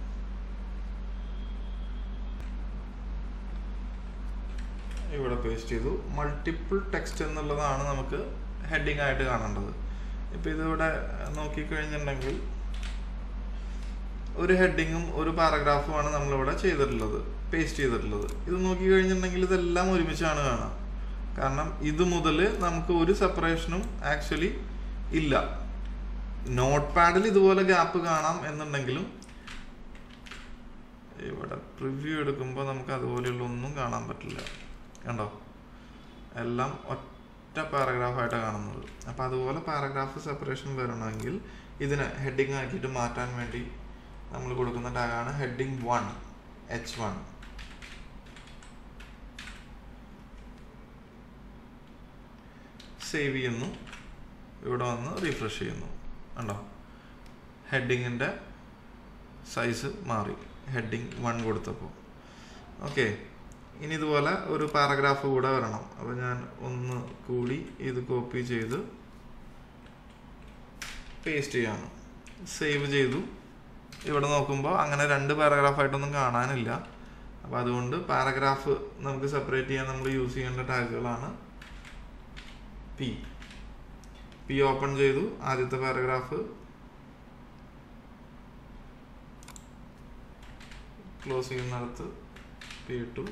ഇവിടെ പേസ്റ്റ് ചെയ്തു. മൾട്ടിപ്പിൾ ടെക്സ്റ്റ് എന്നുള്ളതാണ് നമുക്ക് ഹെഡിങ് ആയിട്ട് കാണേണ്ടത്. ഇപ്പം ഇതിവിടെ നോക്കിക്കഴിഞ്ഞിട്ടുണ്ടെങ്കിൽ ഒരു ഹെഡിങ്ങും ഒരു പാരഗ്രാഫുമാണ് നമ്മളിവിടെ ചെയ്തിട്ടുള്ളത് പേസ്റ്റ് ചെയ്തിട്ടുള്ളത്. ഇത് നോക്കി കഴിഞ്ഞിട്ടുണ്ടെങ്കിൽ ഇതെല്ലാം ഒരുമിച്ചാണ് കാണാം. കാരണം ഇത് മുതൽ നമുക്ക് ഒരു സെപ്പറേഷനും ആക്ച്വലി ഇല്ല. നോട്ട് പാഡിൽ ഇതുപോലെ ഗ്യാപ്പ് കാണാം എന്നുണ്ടെങ്കിലും ഇവിടെ പ്രിവ്യൂ എടുക്കുമ്പോൾ നമുക്ക് അതുപോലെയുള്ള ഒന്നും കാണാൻ പറ്റില്ല. കണ്ടോ? എല്ലാം ഒറ്റ പാരഗ്രാഫായിട്ടാണ് കാണുന്നത്. അപ്പോൾ അതുപോലെ പാരഗ്രാഫ് സെപ്പറേഷൻ വരണമെങ്കിൽ ഇതിനെ ഹെഡിങ് ആക്കിയിട്ട് മാറ്റാൻ വേണ്ടി നമ്മൾ കൊടുക്കുന്ന ടാഗാണ് heading one H one save ചെയ്യുന്നു. ഇവിടെ വന്ന് റീഫ്രഷ് ചെയ്യുന്നു. കണ്ടോ? ഹെഡിങ്ങിന്റെ സൈസ് മാറി. ഹെഡിങ് വൺ കൊടുത്തപ്പോൾ ഓക്കെ ഇനി ഇതുപോലെ ഒരു പാരഗ്രാഫ് കൂടെ വരണം. അപ്പോൾ ഞാൻ ഒന്ന് കൂടി ഇത് കോപ്പി ചെയ്ത് പേസ്റ്റ് ചെയ്യാണ്. സേവ് ചെയ്തു. ഇവിടെ നോക്കുമ്പോൾ അങ്ങനെ രണ്ട് പാരഗ്രാഫായിട്ടൊന്നും കാണാനില്ല. അപ്പോൾ അതുകൊണ്ട് പാരഗ്രാഫ് നമുക്ക് സെപ്പറേറ്റ് ചെയ്യാൻ നമ്മൾ യൂസ് ചെയ്യേണ്ട ടാഗുകളാണ് പി പി ഓപ്പൺ ചെയ്തു. ആദ്യത്തെ പാരഗ്രാഫ് ക്ലോസ് ചെയ്യുന്നിടത്ത് പി ഇട്ടു.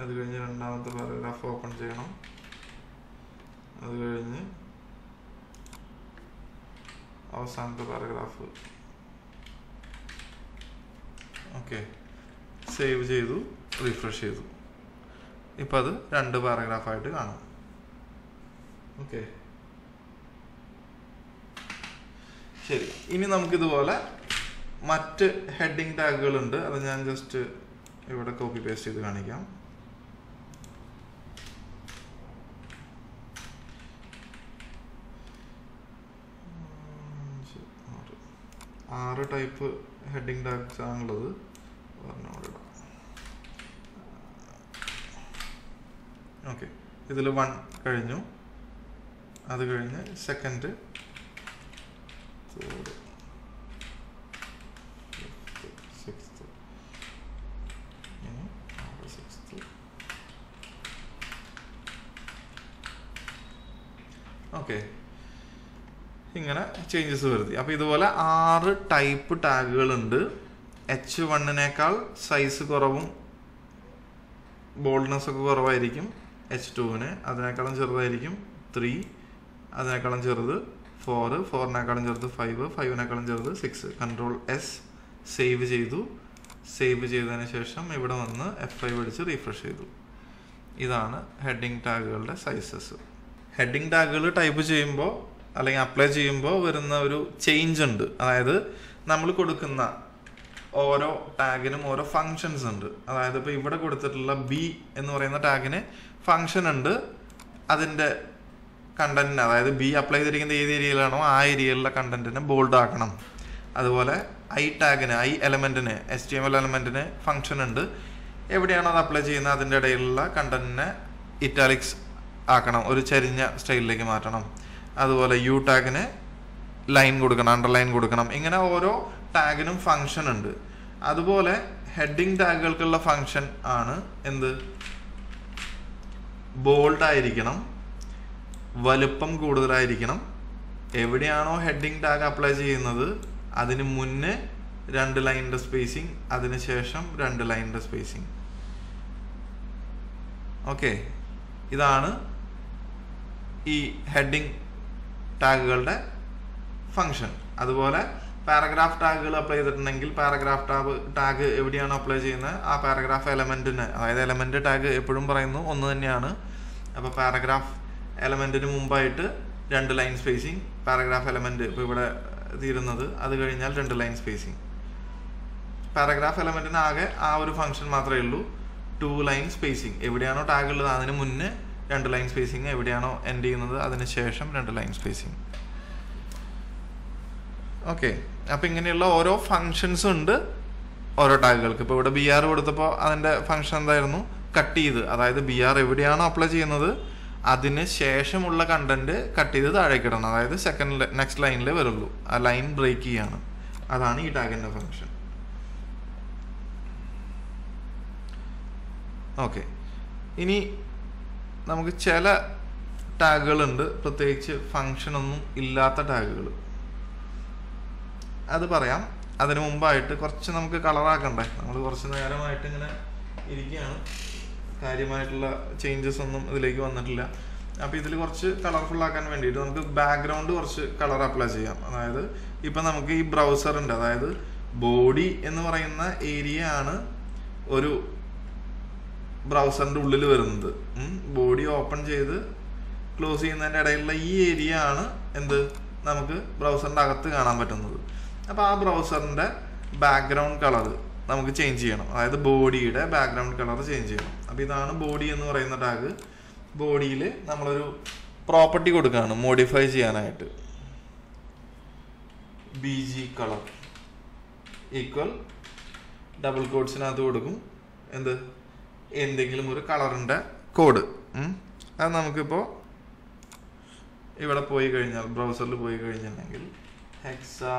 അത് കഴിഞ്ഞ് രണ്ടാമത്തെ പാരഗ്രാഫ് ഓപ്പൺ ചെയ്യണം. അത് കഴിഞ്ഞ് അവസാനത്തെ പാരഗ്രാഫ് ഓക്കെ. സേവ് ചെയ്തു റിഫ്രഷ് ചെയ്തു. ഇപ്പം അത് രണ്ട് പാരഗ്രാഫായിട്ട് കാണാം. ഓക്കെ. ശരി. ഇനി നമുക്കിതുപോലെ മറ്റ് ഹെഡിങ് ടാഗുകളുണ്ട് അത് ഞാൻ ജസ്റ്റ് ഇവിടെ കോപ്പി പേസ്റ്റ് ചെയ്ത് കാണിക്കാം. ആറ്. ടൈപ്പ് ഹെഡിങ് ടാക്സ് ആണുള്ളത് പറഞ്ഞോളിടാം ഓക്കെ ഇതിൽ വൺ കഴിഞ്ഞു. അത് കഴിഞ്ഞ് സെക്കൻഡ് ഓക്കെ ഇങ്ങനെ ചേഞ്ചസ് വരുത്തി. അപ്പോൾ ഇതുപോലെ ആറ് ടൈപ്പ് ടാഗുകളുണ്ട് എച്ച് വണ്ണിനേക്കാൾ സൈസ് കുറവും ബോൾഡ്നെസ് ഒക്കെ കുറവായിരിക്കും. എച്ച് ടുവിന് അതിനേക്കാളും ചെറുതായിരിക്കും ത്രീ അതിനേക്കാളും ചെറുത് ഫോറ് ഫോറിനേക്കാളും ചെറുത് ഫൈവ് ഫൈവിനേക്കാളും ചെറുത് സിക്സ് കൺട്രോൾ എസ് സേവ് ചെയ്തു. സേവ് ചെയ്തതിന് ശേഷം ഇവിടെ വന്ന് എഫ് ഫൈവ് അടിച്ച് റീഫ്രഷ് ചെയ്തു. ഇതാണ് ഹെഡിങ് ടാഗുകളുടെ സൈസസ് ഹെഡിങ് ടാഗുകൾ ടൈപ്പ് ചെയ്യുമ്പോൾ അല്ലെങ്കിൽ അപ്ലൈ ചെയ്യുമ്പോൾ വരുന്ന ഒരു ചേഞ്ച് ഉണ്ട്. അതായത് നമ്മൾ കൊടുക്കുന്ന ഓരോ ടാഗിനും ഓരോ ഫങ്ഷൻസ് ഉണ്ട്. അതായത് ഇപ്പോൾ ഇവിടെ കൊടുത്തിട്ടുള്ള ബി എന്ന് പറയുന്ന ടാഗിന് ഫങ്ഷൻ ഉണ്ട്. അതിന്റെ കണ്ടന്റിന് അതായത് ബി അപ്ലൈ ചെയ്തിരിക്കുന്ന ഏത് ഏരിയയിലാണോ ആ ഏരിയയിലുള്ള കണ്ടന്റിനെ ബോൾഡ് ആക്കണം. അതുപോലെ ഐ ടാഗിന് ഐ എലമെന്റിന് എസ് ടി എം എൽ എലമെന്റിന് ഫങ്ഷൻ ഉണ്ട്. എവിടെയാണോ അത് അപ്ലൈ ചെയ്യുന്നത് അതിന്റെ ഇടയിലുള്ള കണ്ടന്റിനെ ഇറ്റാലിക്സ് ആക്കണം. ഒരു ചരിഞ്ഞ സ്റ്റൈലിലേക്ക് മാറ്റണം. അതുപോലെ യു ടാഗിന് ലൈൻ കൊടുക്കണം അണ്ടർലൈൻ കൊടുക്കണം. ഇങ്ങനെ ഓരോ ടാഗിനും ഫങ്ഷൻ ഉണ്ട്. അതുപോലെ ഹെഡിങ് ടാഗുകൾക്കുള്ള ഫങ്ഷൻ ആണ് എന്ത്? ബോൾഡ് ആയിരിക്കണം. വലുപ്പം കൂടുതലായിരിക്കണം. എവിടെയാണോ ഹെഡിങ് ടാഗ് അപ്ലൈ ചെയ്യുന്നത് അതിന് മുന്നേ രണ്ട് ലൈനിന്റെ സ്പേസിങ് അതിനുശേഷം രണ്ട് ലൈനിന്റെ സ്പേസിങ് ഓക്കെ ഇതാണ് ഈ ഹെഡിങ് ടാഗുകളുടെ ഫങ്ഷൻ അതുപോലെ പാരഗ്രാഫ് ടാഗുകൾ അപ്ലൈ ചെയ്തിട്ടുണ്ടെങ്കിൽ പാരഗ്രാഫ് ടാബ് ടാഗ് എവിടെയാണ് അപ്ലൈ ചെയ്യുന്നത്? ആ പാരഗ്രാഫ് എലമെന്റിന് അതായത് എലമെന്റ് ടാഗ് എപ്പോഴും പറയുന്നു ഒന്ന് തന്നെയാണ്. അപ്പോൾ പാരഗ്രാഫ് എലമെന്റിന് മുമ്പായിട്ട് രണ്ട് ലൈൻ സ്പേസിങ് പാരഗ്രാഫ് എലമെന്റ് ഇപ്പോൾ ഇവിടെ തീരുന്നത് അത് കഴിഞ്ഞാൽ രണ്ട് ലൈൻ സ്പേസിങ് പാരഗ്രാഫ് എലമെന്റിന് ആകെ ആ ഒരു ഫംഗ്ഷൻ മാത്രമേ ഉള്ളൂ ടു ലൈൻ സ്പേസിങ് എവിടെയാണോ ടാഗ് ഉള്ളത് അതിന് മുന്നേ രണ്ട് ലൈൻ സ്പേസിങ് എവിടെയാണോ എൻഡ് ചെയ്യുന്നത് അതിന് ശേഷം രണ്ട് ലൈൻ സ്പേസിങ് ഓക്കെ അപ്പം ഇങ്ങനെയുള്ള ഓരോ ഫങ്ഷൻസ് ഉണ്ട് ഓരോ ടാഗുകൾക്ക് ഇപ്പോൾ ഇവിടെ ബി ആർ കൊടുത്തപ്പോൾ അതിന്റെ ഫങ്ഷൻ എന്തായിരുന്നു? കട്ട് ചെയ്ത്. അതായത് ബി ആർ എവിടെയാണോ അപ്ലൈ ചെയ്യുന്നത് അതിന് ശേഷമുള്ള കണ്ടന്റ് കട്ട് ചെയ്ത് താഴേക്ക് ഇടണം. അതായത് സെക്കൻഡ് നെക്സ്റ്റ് ലൈനിൽ വരുള്ളൂ. ആ ലൈൻ ബ്രേക്ക് ചെയ്യാണ്. അതാണ് ഈ ടാഗിന്റെ ഫങ്ഷൻ ഓക്കെ ഇനി നമുക്ക് ചില ടാഗുകളുണ്ട്. പ്രത്യേകിച്ച് ഫങ്ഷൻ ഒന്നും ഇല്ലാത്ത ടാഗുകൾ. അത് പറയാം. അതിനു മുമ്പായിട്ട് കുറച്ച് നമുക്ക് കളറാക്കണ്ടേ നമ്മൾ കുറച്ച് നേരമായിട്ട് ഇങ്ങനെ ഇരിക്കുകയാണ്. കാര്യമായിട്ടുള്ള ചേഞ്ചസ് ഒന്നും ഇതിലേക്ക് വന്നിട്ടില്ല. അപ്പോൾ ഇതിൽ കുറച്ച് കളർഫുൾ ആക്കാൻ വേണ്ടിയിട്ട് നമുക്ക് ബാക്ക്ഗ്രൗണ്ട് കുറച്ച് കളർ അപ്ലൈ ചെയ്യാം. അതായത് ഇപ്പം നമുക്ക് ഈ ബ്രൗസറിന്റെ അതായത് ബോഡി എന്ന് പറയുന്ന ഏരിയ ആണ് ഒരു ബ്രൗസറിന്റെ ഉള്ളിൽ വരുന്നത്. ബോഡി ഓപ്പൺ ചെയ്ത് ക്ലോസ് ചെയ്യുന്നതിന്റെ ഇടയിലുള്ള ഈ ഏരിയ ആണ് എന്ത്? നമുക്ക് ബ്രൗസറിന്റെ അകത്ത് കാണാൻ പറ്റുന്നത്. അപ്പോൾ ആ ബ്രൗസറിന്റെ ബാക്ക്ഗ്രൗണ്ട് കളർ നമുക്ക് ചേഞ്ച് ചെയ്യണം. അതായത് ബോഡിയുടെ ബാക്ക്ഗ്രൗണ്ട് കളർ ചേഞ്ച് ചെയ്യണം. അപ്പോൾ ഇതാണ് ബോഡി എന്ന് പറയുന്ന ടാഗ് ബോഡിയിൽ നമ്മളൊരു പ്രോപ്പർട്ടി കൊടുക്കുകയാണ് മോഡിഫൈ ചെയ്യാനായിട്ട്. B G colour equal double കോഡ്സിനകത്ത് കൊടുക്കും. എന്ത്? എന്തെങ്കിലും ഒരു കളറിന്റെ കോഡ്. അത് നമുക്കിപ്പോൾ ഇവിടെ പോയി കഴിഞ്ഞാൽ ബ്രൗസറിൽ പോയി കഴിഞ്ഞിട്ടുണ്ടെങ്കിൽ ഹെക്സാ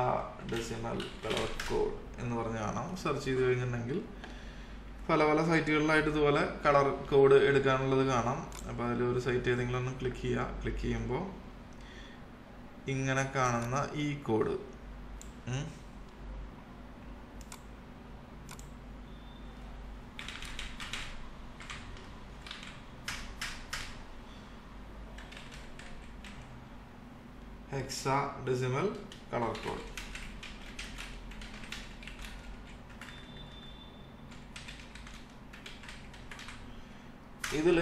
ഡെസിമൽ കളർ കോഡ് എന്ന് പറഞ്ഞ് കാണാം. സെർച്ച് ചെയ്ത് കഴിഞ്ഞിട്ടുണ്ടെങ്കിൽ പല പല സൈറ്റുകളിലായിട്ട് ഇതുപോലെ കളർ കോഡ് എടുക്കാനുള്ളത് കാണാം. അപ്പോൾ ഒരു സൈറ്റ് ഏതെങ്കിലും ഒന്ന് ക്ലിക്ക് ചെയ്യുക. ക്ലിക്ക് ചെയ്യുമ്പോൾ ഇങ്ങനെ കാണുന്ന ഈ code hexadecimal colour code ഇതിൽ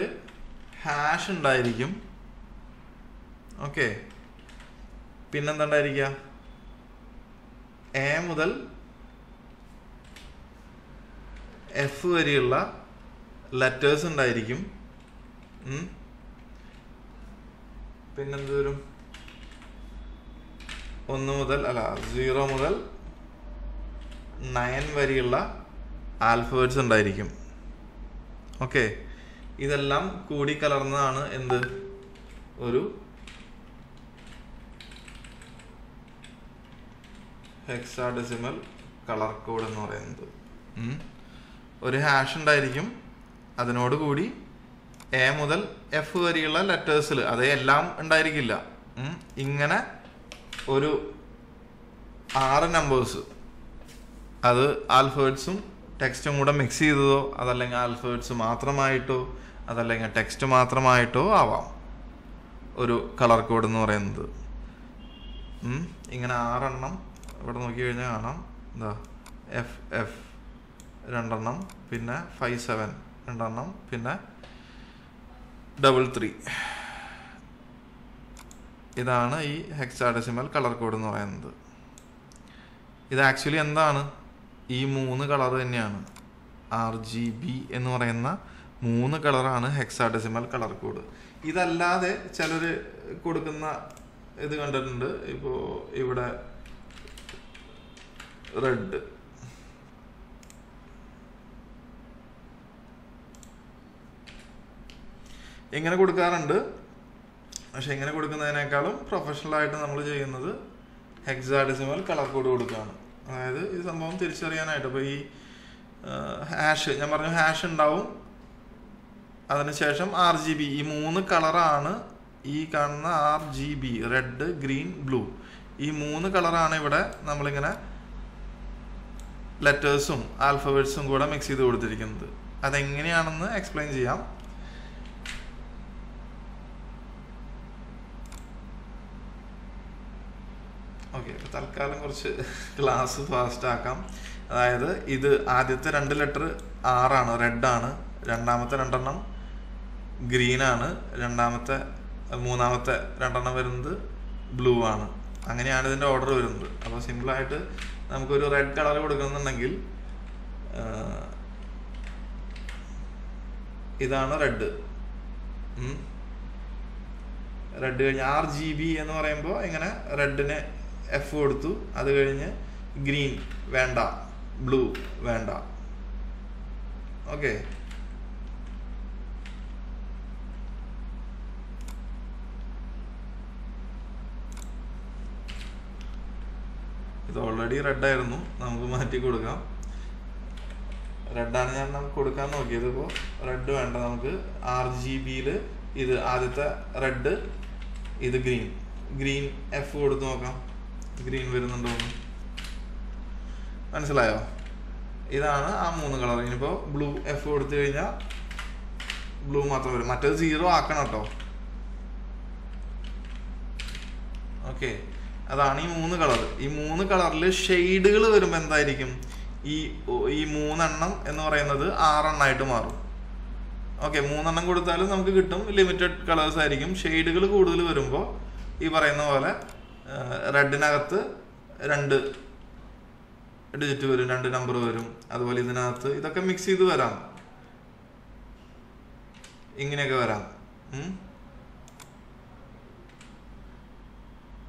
ഹാഷ് ഉണ്ടായിരിക്കും. ഓക്കെ പിന്നെന്താ ഉണ്ടായിരിക്കുക എ മുതൽ എഫ് വരെയുള്ള ലെറ്റേഴ്സ് ഉണ്ടായിരിക്കും. പിന്നെന്ത് വരും? ഒന്ന് മുതൽ അല്ല സീറോ മുതൽ നയൻ വരെയുള്ള ആൽഫബറ്റ്സ് ഉണ്ടായിരിക്കും. ഓക്കെ ഇതെല്ലാം കൂടി കലർന്നതാണ് എന്ത്? ഒരു ഹെക്സാഡെസിമൽ കളർ കോഡ് എന്ന് പറയുന്നത്. ഒരു ഹാഷ് ഉണ്ടായിരിക്കും. അതിനോട് കൂടി എ മുതൽ എഫ് വരെയുള്ള ലെറ്റേഴ്സിൽ അത് എല്ലാം ഉണ്ടായിരിക്കില്ല. ഇങ്ങനെ ഒരു ആറ് നമ്പേഴ്സ് അത് ആൽഫേഡ്സും ടെക്സ്റ്റും കൂടെ മിക്സ് ചെയ്തതോ അതല്ലെങ്കിൽ ആൽഫേഡ്സ് മാത്രമായിട്ടോ അതല്ലെങ്കിൽ ടെക്സ്റ്റ് മാത്രമായിട്ടോ ആവാം. ഒരു കളർ കോഡ് എന്ന് പറയുന്നത്. ഇങ്ങനെ ആറെണ്ണം ഇവിടെ നോക്കി കഴിഞ്ഞാൽ കാണാം. എന്താ എഫ് എഫ് രണ്ടെണ്ണം പിന്നെ ഫൈവ് സെവൻ രണ്ടെണ്ണം പിന്നെ ഡബിൾ ത്രീ ഇതാണ് ഈ ഹെക്സാഡെസിമൽ കളർ കോഡ് എന്ന് പറയുന്നത്. ഇത് ആക്ച്വലി എന്താണ്? ഈ മൂന്ന് കളർ തന്നെയാണ്. ആർ ജി ബി എന്ന് പറയുന്ന മൂന്ന് കളറാണ് ഹെക്സാഡെസിമൽ കളർ കോഡ് ഇതല്ലാതെ ചിലർ കൊടുക്കുന്ന ഇത് കണ്ടിട്ടുണ്ട്. ഇപ്പോൾ ഇവിടെ റെഡ് എങ്ങനെ കൊടുക്കാറുണ്ട്. പക്ഷെ ഇങ്ങനെ കൊടുക്കുന്നതിനേക്കാളും പ്രൊഫഷണൽ ആയിട്ട് നമ്മൾ ചെയ്യുന്നത് ഹെക്സാഡെസിമൽ കളർ കോഡ് കൊടുക്കുകയാണ്. അതായത് ഈ സംഭവം തിരിച്ചറിയാനായിട്ട്. അപ്പോൾ ഈ ഹാഷ് ഞാൻ പറഞ്ഞു ഹാഷ് ഉണ്ടാവും. അതിനുശേഷം ആർ ജി ബി ഈ മൂന്ന് കളറാണ് ഈ കാണുന്ന R G B red green blue ഈ മൂന്ന് കളറാണ് ഇവിടെ നമ്മളിങ്ങനെ ലെറ്റേഴ്സും ആൽഫബറ്റ്സും കൂടെ മിക്സ് ചെയ്ത് കൊടുത്തിരിക്കുന്നത്. അതെങ്ങനെയാണെന്ന് എക്സ്പ്ലെയിൻ ചെയ്യാം. ഓക്കെ അപ്പൊ തൽക്കാലം കുറച്ച് ക്ലാസ് ഫാസ്റ്റ് ആക്കാം. അതായത് ഇത് ആദ്യത്തെ രണ്ട് ലെറ്റർ ആറാണ് റെഡാണ് രണ്ടാമത്തെ രണ്ടെണ്ണം ആണ് രണ്ടാമത്തെ മൂന്നാമത്തെ രണ്ടെണ്ണം വരുന്നത് ബ്ലൂ ആണ്. അങ്ങനെയാണ് ഇതിന്റെ ഓർഡർ വരുന്നത്. അപ്പോൾ സിമ്പിളായിട്ട് നമുക്കൊരു റെഡ് കളർ കൊടുക്കുന്നുണ്ടെങ്കിൽ ഇതാണ് റെഡ് റെഡ് കഴിഞ്ഞ് ആർ ജി ബി എന്ന് പറയുമ്പോൾ ഇങ്ങനെ റെഡിന് എഫ് കൊടുത്തു. അത് കഴിഞ്ഞ് ഗ്രീൻ വേണ്ട. ബ്ലൂ വേണ്ട. ഓക്കെ ഇത് ഓൾറെഡി റെഡ് ആയിരുന്നു. നമുക്ക് മാറ്റി കൊടുക്കാം. റെഡാണ് ഞാൻ നമുക്ക് കൊടുക്കാൻ നോക്കിയത് ഇപ്പോൾ റെഡ് വേണ്ട നമുക്ക്. ആർ ജി ബിയിൽ ഇത് ആദ്യത്തെ റെഡ് ഇത് ഗ്രീൻ ഗ്രീൻ എഫ് കൊടുത്ത് നോക്കാം. ഗ്രീൻ വരുന്നുണ്ടോ? മനസ്സിലായോ? ഇതാണ് ആ മൂന്ന് കളർ. ഇനിയിപ്പോൾ ബ്ലൂ എഫ് കൊടുത്തു കഴിഞ്ഞാൽ ബ്ലൂ മാത്രം വരും. മറ്റേത് സീറോ ആക്കണം കേട്ടോ ഓക്കെ. അതാണ് ഈ മൂന്ന് കളർ. ഈ മൂന്ന് കളറിൽ ഷെയ്ഡുകൾ വരുമ്പോൾ എന്തായിരിക്കും? ഈ ഈ മൂന്നെണ്ണം എന്ന് പറയുന്നത് ആറെണ്ണമായിട്ട് മാറും. ഓക്കെ മൂന്നെണ്ണം കൊടുത്താലും നമുക്ക് കിട്ടും. ലിമിറ്റഡ് കളേഴ്സ് ആയിരിക്കും ഷെയ്ഡുകൾ കൂടുതൽ വരുമ്പോൾ ഈ പറയുന്ന പോലെ റെഡിനകത്ത് രണ്ട് ഡിജിറ്റ് വരും രണ്ട് നമ്പർ വരും. അതുപോലെ ഇതിനകത്ത് ഇതൊക്കെ മിക്സ് ചെയ്ത് വരാം. ഇങ്ങനെയൊക്കെ വരാം.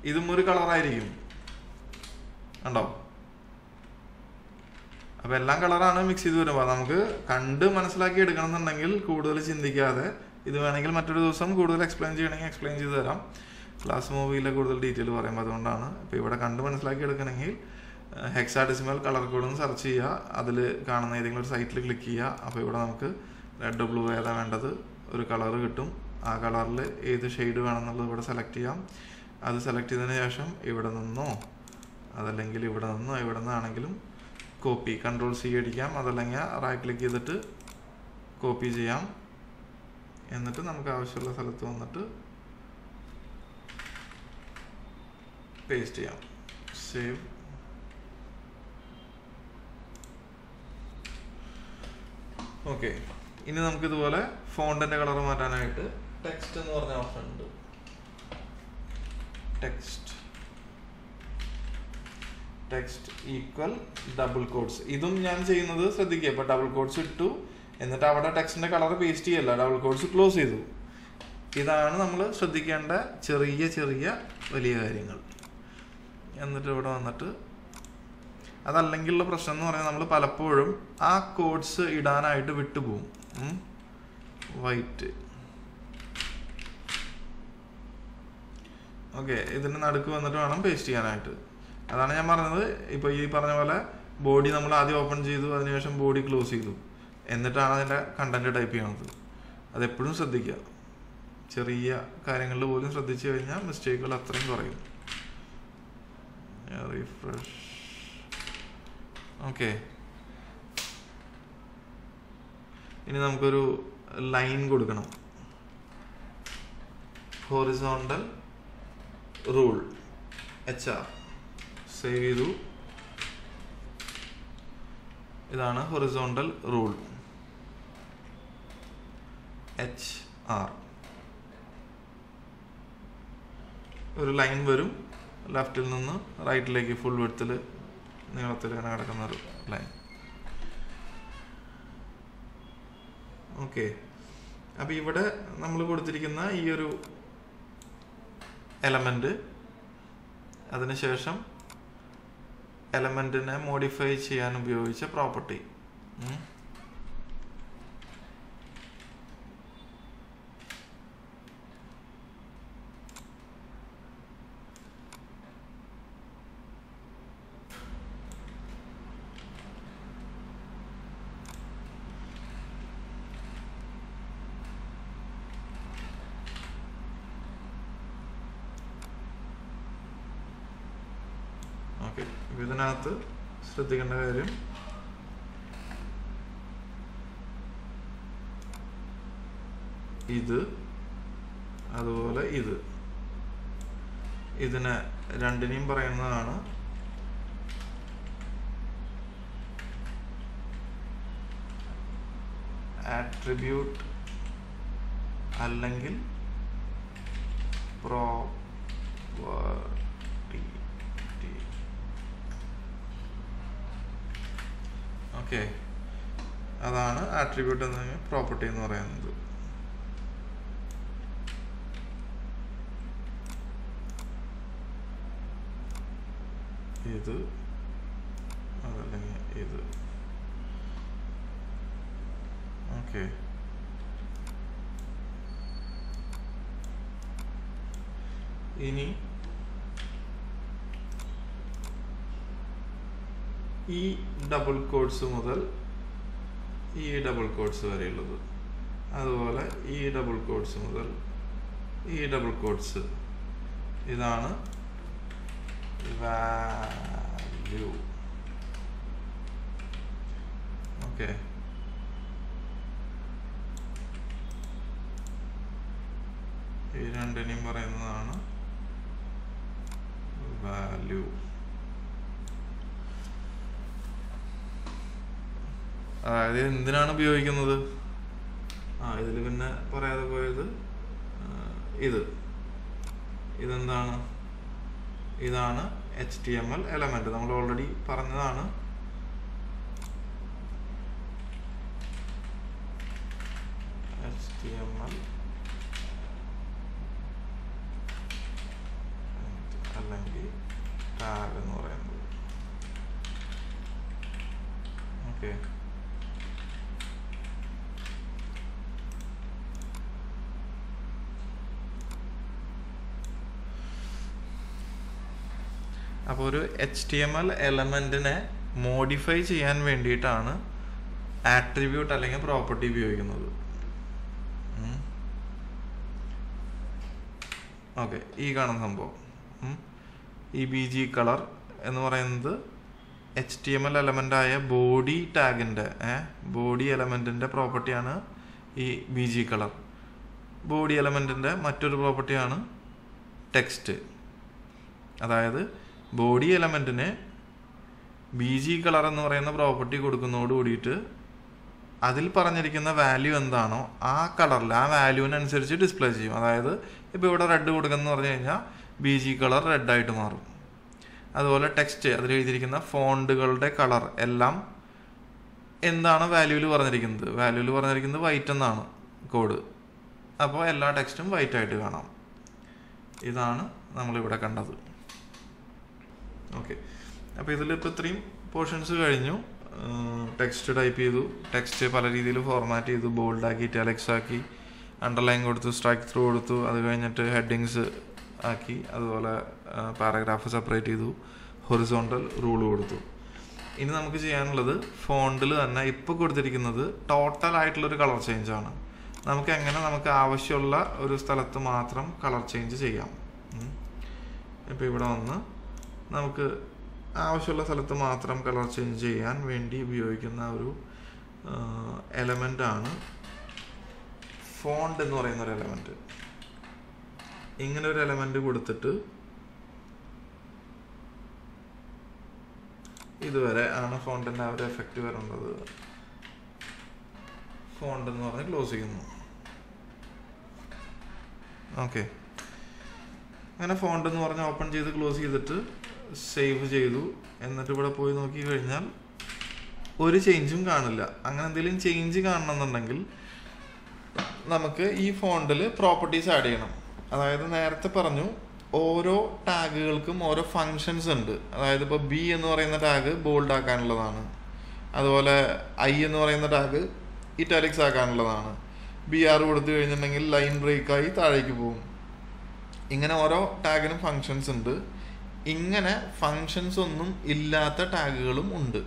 ഇതും ഒരു കളറായിരിക്കും ഉണ്ടോ അപ്പൊ എല്ലാം കളറാണ് മിക്സ് ചെയ്ത് വരുമ്പോൾ നമുക്ക് കണ്ട് മനസ്സിലാക്കി എടുക്കണം എന്നുണ്ടെങ്കിൽ കൂടുതൽ ചിന്തിക്കാതെ ഇത് വേണമെങ്കിൽ മറ്റൊരു ദിവസം കൂടുതൽ എക്സ്പ്ലെയിൻ ചെയ്യണമെങ്കിൽ എക്സ്പ്ലെയിൻ ചെയ്ത് തരാം. ക്ലാസ് മൂവിയിലെ കൂടുതൽ ഡീറ്റെയിൽ പറയുമ്പോൾ അതുകൊണ്ടാണ്. ഇപ്പോൾ ഇവിടെ കണ്ട് മനസ്സിലാക്കി എടുക്കണമെങ്കിൽ ഹെക്സാഡെസിമൽ കളർ കോഡ് ഒന്ന് സെർച്ച് ചെയ്യുക. അതിൽ കാണുന്ന ഏതെങ്കിലും ഒരു സൈറ്റിൽ ക്ലിക്ക് ചെയ്യുക. അപ്പോൾ ഇവിടെ നമുക്ക് റെഡ് ബ്ലൂ ഏതാ വേണ്ടത്? ഒരു കളർ കിട്ടും. ആ കളറിൽ ഏത് ഷെയ്ഡ് വേണമെന്നുള്ളത് ഇവിടെ സെലക്ട് ചെയ്യാം. അത് സെലക്ട് ചെയ്തതിന് ശേഷം ഇവിടെ നിന്നോ അതല്ലെങ്കിൽ ഇവിടെ നിന്നോ ഇവിടെ നിന്നാണെങ്കിലും കോപ്പി കൺട്രോൾ സി അടിക്കാം. അതല്ലെങ്കിൽ റൈറ്റ് ക്ലിക്ക് ചെയ്തിട്ട് കോപ്പി ചെയ്യാം. എന്നിട്ട് നമുക്ക് ആവശ്യമുള്ള സ്ഥലത്ത് വന്നിട്ട് പേസ്റ്റ് ചെയ്യാം. സേവ് ഓക്കെ ഇനി നമുക്ക് ഇതുപോലെ ഫോണ്ടിന്റെ കളർ മാറ്റാനായിട്ട് ടെക്സ്റ്റ് എന്ന് പറഞ്ഞ ഓപ്ഷൻ ഉണ്ട്. Text text equal double quotes ഇതും ഞാൻ ചെയ്യുന്നത് ശ്രദ്ധിക്കുക ഇപ്പൊ ഡബിൾ കോഡ്സ് ഇട്ടു. എന്നിട്ട് അവിടെ ടെക്സ്റ്റിന്റെ കളർ പേസ്റ്റ് ചെയ്യല്ല. ഡബിൾ കോഡ്സ് ക്ലോസ് ചെയ്തു. ഇതാണ് നമ്മൾ ശ്രദ്ധിക്കേണ്ട ചെറിയ ചെറിയ വലിയ കാര്യങ്ങൾ. എന്നിട്ട് ഇവിടെ വന്നിട്ട് അതല്ലെങ്കിലുള്ള പ്രശ്നം എന്ന് പറഞ്ഞാൽ നമ്മൾ പലപ്പോഴും ആ കോഡ്സ് ഇടാനായിട്ട് വിട്ടുപോകും. വൈറ്റ് ഓക്കെ ഇതിന് നടുക്ക് വന്നിട്ട് വേണം പേസ്റ്റ് ചെയ്യാനായിട്ട്. അതാണ് ഞാൻ പറഞ്ഞത്. ഇപ്പൊ ഈ പറഞ്ഞ പോലെ ബോഡി നമ്മൾ ആദ്യം ഓപ്പൺ ചെയ്തു അതിനുശേഷം ബോഡി ക്ലോസ് ചെയ്തു. എന്നിട്ടാണ് അതിന്റെ കണ്ടന്റ് ടൈപ്പ് ചെയ്യണത്. അതെപ്പോഴും ശ്രദ്ധിക്കുക. ചെറിയ കാര്യങ്ങളിൽ പോലും ശ്രദ്ധിച്ചു കഴിഞ്ഞാൽ മിസ്റ്റേക്കുകൾ അത്രയും കുറയും. റിഫ്രഷ് ഓക്കെ ഇനി നമുക്കൊരു ലൈൻ കൊടുക്കണം. Horizontal rule H R save ചെയ്തു. ഇതാണ് ഹൊറിസോണ്ടൽ റൂൾ എച്ച് ആർ ഒരു ലൈൻ വരും. ലെഫ്റ്റിൽ നിന്ന് റൈറ്റിലേക്ക് ഫുൾ വെടുത്തിൽ നീളത്തിൽ ഇങ്ങനെ കിടക്കുന്ന ഒരു ലൈൻ ഓക്കെ അപ്പോൾ ഇവിടെ നമ്മൾ കൊടുത്തിരിക്കുന്ന ഈ ഒരു എലമെന്റ് അതിനുശേഷം എലമെന്റിനെ മോഡിഫൈ ചെയ്യാൻ ഉപയോഗിച്ച പ്രോപ്പർട്ടി ഓക്കെ ഇതിനകത്ത് ശ്രദ്ധിക്കേണ്ട കാര്യം. ഇത് അതുപോലെ ഇത്. ഇതിനെ രണ്ടിനെയും പറയുന്നതാണ് ആട്രിബ്യൂട്ട് അല്ലെങ്കിൽ പ്രോപ്പർട്ടി ഓക്കെ. അതാണ് ആട്രിബ്യൂട്ട് എന്ന് പ്രോപ്പർട്ടി എന്ന് പറയുന്നത്. ഇത് അതല്ലെങ്കിൽ ഇത്. ഓക്കെ. ഇനി ഈ ഡബിൾ കോഡ്സ് മുതൽ ഈ ഡബിൾ കോഡ്സ് വരെയുള്ളത്. അതുപോലെ ഈ ഡബിൾ കോഡ്സ് മുതൽ ഈ ഡബിൾ കോഡ്സ് ഇതാണ് വാല്യൂ ഓക്കെ ഈ രണ്ടിനെയും പറയുന്നതാണ് വാല്യൂ അതായത് എന്തിനാണ് ഉപയോഗിക്കുന്നത്? ആ ഇതിൽ പിന്നെ പറയാതെ പോയത് ഇത്. ഇതെന്താണ്? ഇതാണ് H T M L element നമ്മൾ ഓൾറെഡി പറഞ്ഞതാണ്. എച്ച് ടി എം എൽ അല്ലെങ്കിൽ ടാഗ് എന്ന് പറയുന്നത്. ഓക്കെ അപ്പോൾ ഒരു എച്ച് ടി എം എൽ എലമെന്റിനെ മോഡിഫൈ ചെയ്യാൻ വേണ്ടിയിട്ടാണ് ആട്രിബ്യൂട്ട് അല്ലെങ്കിൽ പ്രോപ്പർട്ടി ഉപയോഗിക്കുന്നത്. ഓക്കെ ഈ കാണുന്ന സംഭവം. ഈ ബി ജി കളർ എന്ന് പറയുന്നത് എച്ച് ടി എം എൽ എലമെന്റായ ബോഡി ടാഗിന്റെ ബോഡി എലമെന്റിന്റെ പ്രോപ്പർട്ടിയാണ് ഈ ബി ജി കളർ ബോഡി എലമെന്റിന്റെ മറ്റൊരു പ്രോപ്പർട്ടിയാണ് ടെക്സ്റ്റ് അതായത് ബോഡി എലമെന്റിന് ബി ജി കളർ എന്ന് പറയുന്ന പ്രോപ്പർട്ടി കൊടുക്കുന്നതോട് കൂടിയിട്ട് അതിൽ പറഞ്ഞിരിക്കുന്ന വാല്യൂ എന്താണോ ആ കളറിൽ ആ വാല്യൂവിനനുസരിച്ച് ഡിസ്പ്ലേ ചെയ്യും. അതായത് ഇപ്പോൾ ഇവിടെ റെഡ് കൊടുക്കുന്ന പറഞ്ഞു കഴിഞ്ഞാൽ ബി ജി കളർ റെഡായിട്ട് മാറും. അതുപോലെ ടെക്സ്റ്റ് അതിൽ എഴുതിയിരിക്കുന്ന ഫോണ്ടുകളുടെ കളർ എല്ലാം എന്താണ് വാല്യൂവിൽ പറഞ്ഞിരിക്കുന്നത്? വാല്യൂവിൽ പറഞ്ഞിരിക്കുന്നത് വൈറ്റ് എന്നാണ് കോഡ് അപ്പോൾ എല്ലാ ടെക്സ്റ്റും വൈറ്റ് ആയിട്ട് കാണാം. ഇതാണ് നമ്മളിവിടെ കണ്ടത്. ഓക്കെ അപ്പോൾ ഇതിലിപ്പോൾ ഇത്രയും പോർഷൻസ് കഴിഞ്ഞു. ടെക്സ്റ്റ് ടൈപ്പ് ചെയ്തു. ടെക്സ്റ്റ് പല രീതിയിൽ ഫോർമാറ്റ് ചെയ്തു. ബോൾഡ് ആക്കി ടെലക്സ് ആക്കി അണ്ടർലൈൻ കൊടുത്തു സ്ട്രൈക്ക് ത്രൂ കൊടുത്തു. അത് കഴിഞ്ഞിട്ട് ഹെഡിങ്സ് ആക്കി. അതുപോലെ പാരഗ്രാഫ് സെപ്പറേറ്റ് ചെയ്തു. ഹൊറിസോണ്ടൽ റൂൾ കൊടുത്തു. ഇനി നമുക്ക് ചെയ്യാനുള്ളത് ഫോണ്ടിൽ തന്നെ ഇപ്പോൾ കൊടുത്തിരിക്കുന്നത് ടോട്ടൽ ആയിട്ടുള്ളൊരു കളർ ചേഞ്ച് ആണ്. നമുക്ക് എങ്ങനെ നമുക്ക് ആവശ്യമുള്ള ഒരു സ്ഥലത്ത് മാത്രം കളർ ചേഞ്ച് ചെയ്യാം. ഇപ്പോൾ ഇവിടെ വന്ന് നമുക്ക് ആവശ്യമുള്ള സ്ഥലത്ത് മാത്രം കളർ ചേഞ്ച് ചെയ്യാൻ വേണ്ടി ഉപയോഗിക്കുന്ന ഒരു എലമെന്റാണ് ഫോണ്ട് എന്ന് പറയുന്ന ഒരു എലമെന്റ് ഇങ്ങനെ ഒരു എലമെന്റ് കൊടുത്തിട്ട് ഇതുവരെ ആണ് ഫോണ്ടിന്റെ ആ ഒരു എഫക്റ്റ് വരുന്നത് ഫോണ്ട് എന്ന് പറഞ്ഞ് ക്ലോസ് ചെയ്യുന്നു. ഓക്കെ അങ്ങനെ ഫോണ്ട് എന്ന് പറഞ്ഞ് ഓപ്പൺ ചെയ്ത് ക്ലോസ് ചെയ്തിട്ട് സേവ് ചെയ്തു. എന്നിട്ട് ഇവിടെ പോയി നോക്കി കഴിഞ്ഞാൽ ഒരു ചേഞ്ചും കാണില്ല. അങ്ങനെ എന്തെങ്കിലും ചേഞ്ച് കാണണമെന്നുണ്ടെങ്കിൽ നമുക്ക് ഈ ഫോണ്ടിൽ പ്രോപ്പർട്ടീസ് ആഡ് ചെയ്യണം. അതായത് നേരത്തെ പറഞ്ഞു ഓരോ ടാഗുകൾക്കും ഓരോ ഫങ്ഷൻസ് ഉണ്ട്. അതായത് ഇപ്പോൾ ബി എന്ന് പറയുന്ന ടാഗ് ബോൾഡ് ആക്കാനുള്ളതാണ്. അതുപോലെ ഐ എന്ന് പറയുന്ന ടാഗ് ഇറ്റാലിക്സ് ആക്കാനുള്ളതാണ്. ബി ആർ കൊടുത്തു കഴിഞ്ഞിട്ടുണ്ടെങ്കിൽ ലൈൻ ബ്രേക്കായി താഴേക്ക് പോകും. ഇങ്ങനെ ഓരോ ടാഗിനും ഫങ്ഷൻസ് ഉണ്ട്. ഇങ്ങനെ ഫങ്ഷൻസ് ഒന്നും ഇല്ലാത്ത ടാഗുകളും ഉണ്ട്.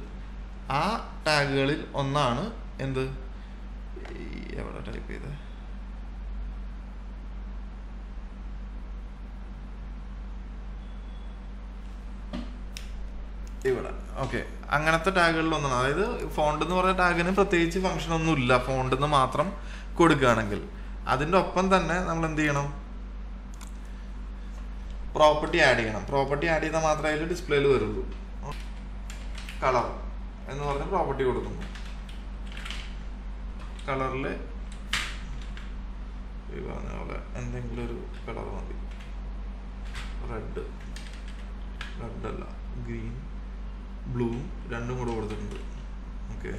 ആ ടാഗുകളിൽ ഒന്നാണ് എന്ത്? എവിടെ ടൈപ്പ് ചെയ്ത്? ഇവിടെ. ഓക്കെ അങ്ങനത്തെ ടാഗുകളിൽ ഒന്നാണ്. അതായത് ഫോണ്ട് എന്ന് പറഞ്ഞ ടാഗിന് പ്രത്യേകിച്ച് ഫംഗ്ഷൻ ഒന്നും ഇല്ല ഫോണ്ട് മാത്രം കൊടുക്കുകയാണെങ്കിൽ. അതിന്റെ ഒപ്പം തന്നെ നമ്മൾ എന്ത് ചെയ്യണം? പ്രോപ്പർട്ടി ആഡ് ചെയ്യണം. പ്രോപ്പർട്ടി ആഡ് ചെയ്താൽ മാത്രമേ അതിൽ ഡിസ്പ്ലേയിൽ വരുള്ളൂ. കളർ എന്ന് പറഞ്ഞ പ്രോപ്പർട്ടി കൊടുക്കുന്നു. കളറിൽ ഈ പറഞ്ഞ പോലെ എന്തെങ്കിലും ഒരു കളർ മതി. റെഡ്. റെഡ് അല്ല ഗ്രീൻ ബ്ലൂ രണ്ടും കൂടെ കൊടുത്തിട്ടുണ്ട്. ഓക്കെ.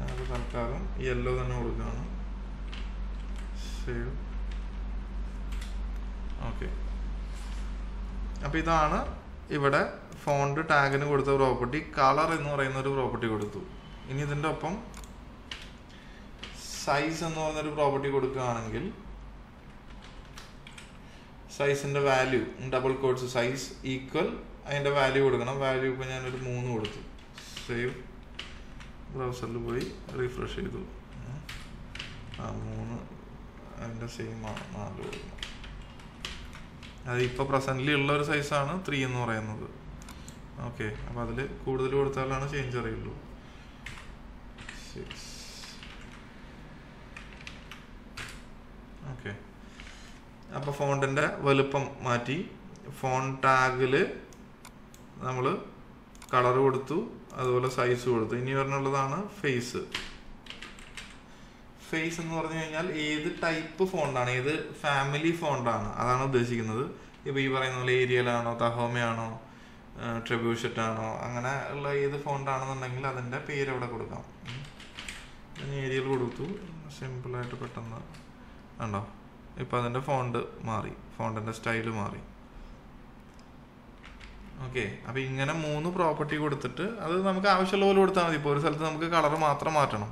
അത് തൽക്കാലം യെല്ലോ തന്നെ കൊടുക്കുകയാണ്. സേവ് ഓക്കെ അപ്പോൾ ഇതാണ് ഇവിടെ ഫോണ്ട് ടാഗിന് കൊടുത്ത പ്രോപ്പർട്ടി കളർ എന്ന് പറയുന്ന ഒരു പ്രോപ്പർട്ടി കൊടുത്തു. ഇനി ഇതിന്റെ ഒപ്പം സൈസ് എന്ന് പറയുന്നൊരു പ്രോപ്പർട്ടി കൊടുക്കുകയാണെങ്കിൽ സൈസിന്റെ value double quotes size equal അതിന്റെ വാല്യൂ കൊടുക്കണം. വാല്യൂ ഇപ്പോൾ ഞാനൊരു മൂന്ന് കൊടുത്തു. സേവ് ബ്രൗസറിൽ പോയി റീഫ്രഷ് ചെയ്തു. ആ മൂന്ന് അതിന്റെ സെയിം ആണ് നാല് കൊടുക്കണം അത് ഇപ്പോൾ പ്രസന്റ്ലി ഉള്ള ഒരു സൈസാണ് ത്രീ എന്ന് പറയുന്നത്. ഓക്കെ അപ്പോൾ അതിൽ കൂടുതൽ കൊടുത്താലാണ് ചേഞ്ച് അറിയുള്ളൂ. സിക്സ് ഓക്കെ അപ്പോൾ ഫോണ്ടിന്റെ വലുപ്പം മാറ്റി ഫോൺ ടാഗിൽ നമ്മൾ കളർ കൊടുത്തു അതുപോലെ സൈസ് കൊടുത്തു. ഇനി പറഞ്ഞുള്ളതാണ് ഫേസ് ഫേസ് എന്ന് പറഞ്ഞു കഴിഞ്ഞാൽ ഏത് ടൈപ്പ് ഫോണ്ടാണ് ഏത് ഫാമിലി ഫോണ്ടാണ് അതാണ് ഉദ്ദേശിക്കുന്നത്. ഇപ്പോൾ ഈ പറയുന്ന പോലെ ഏരിയലാണോ തഹോമയാണോ ട്രിബ്യൂഷറ്റ് ആണോ അങ്ങനെ ഉള്ള ഏത് ഫോണ്ടാണെന്നുണ്ടെങ്കിൽ അതിന്റെ പേര് അവിടെ കൊടുക്കാം. ഞാൻ ഏരിയൽ കൊടുത്തു. സിമ്പിളായിട്ട് പെട്ടെന്ന് ഉണ്ടോ ഇപ്പം അതിന്റെ ഫോണ്ട് മാറി ഫോണ്ടിന്റെ സ്റ്റൈൽ മാറി. ഓക്കെ അപ്പോൾ ഇങ്ങനെ മൂന്ന് പ്രോപ്പർട്ടി കൊടുത്തിട്ട് അത് നമുക്ക് ആവശ്യമുള്ള പോലെ കൊടുത്താൽ മതി. ഇപ്പോൾ ഒരു സ്ഥലത്ത് നമുക്ക് കളർ മാത്രം മാറ്റണം.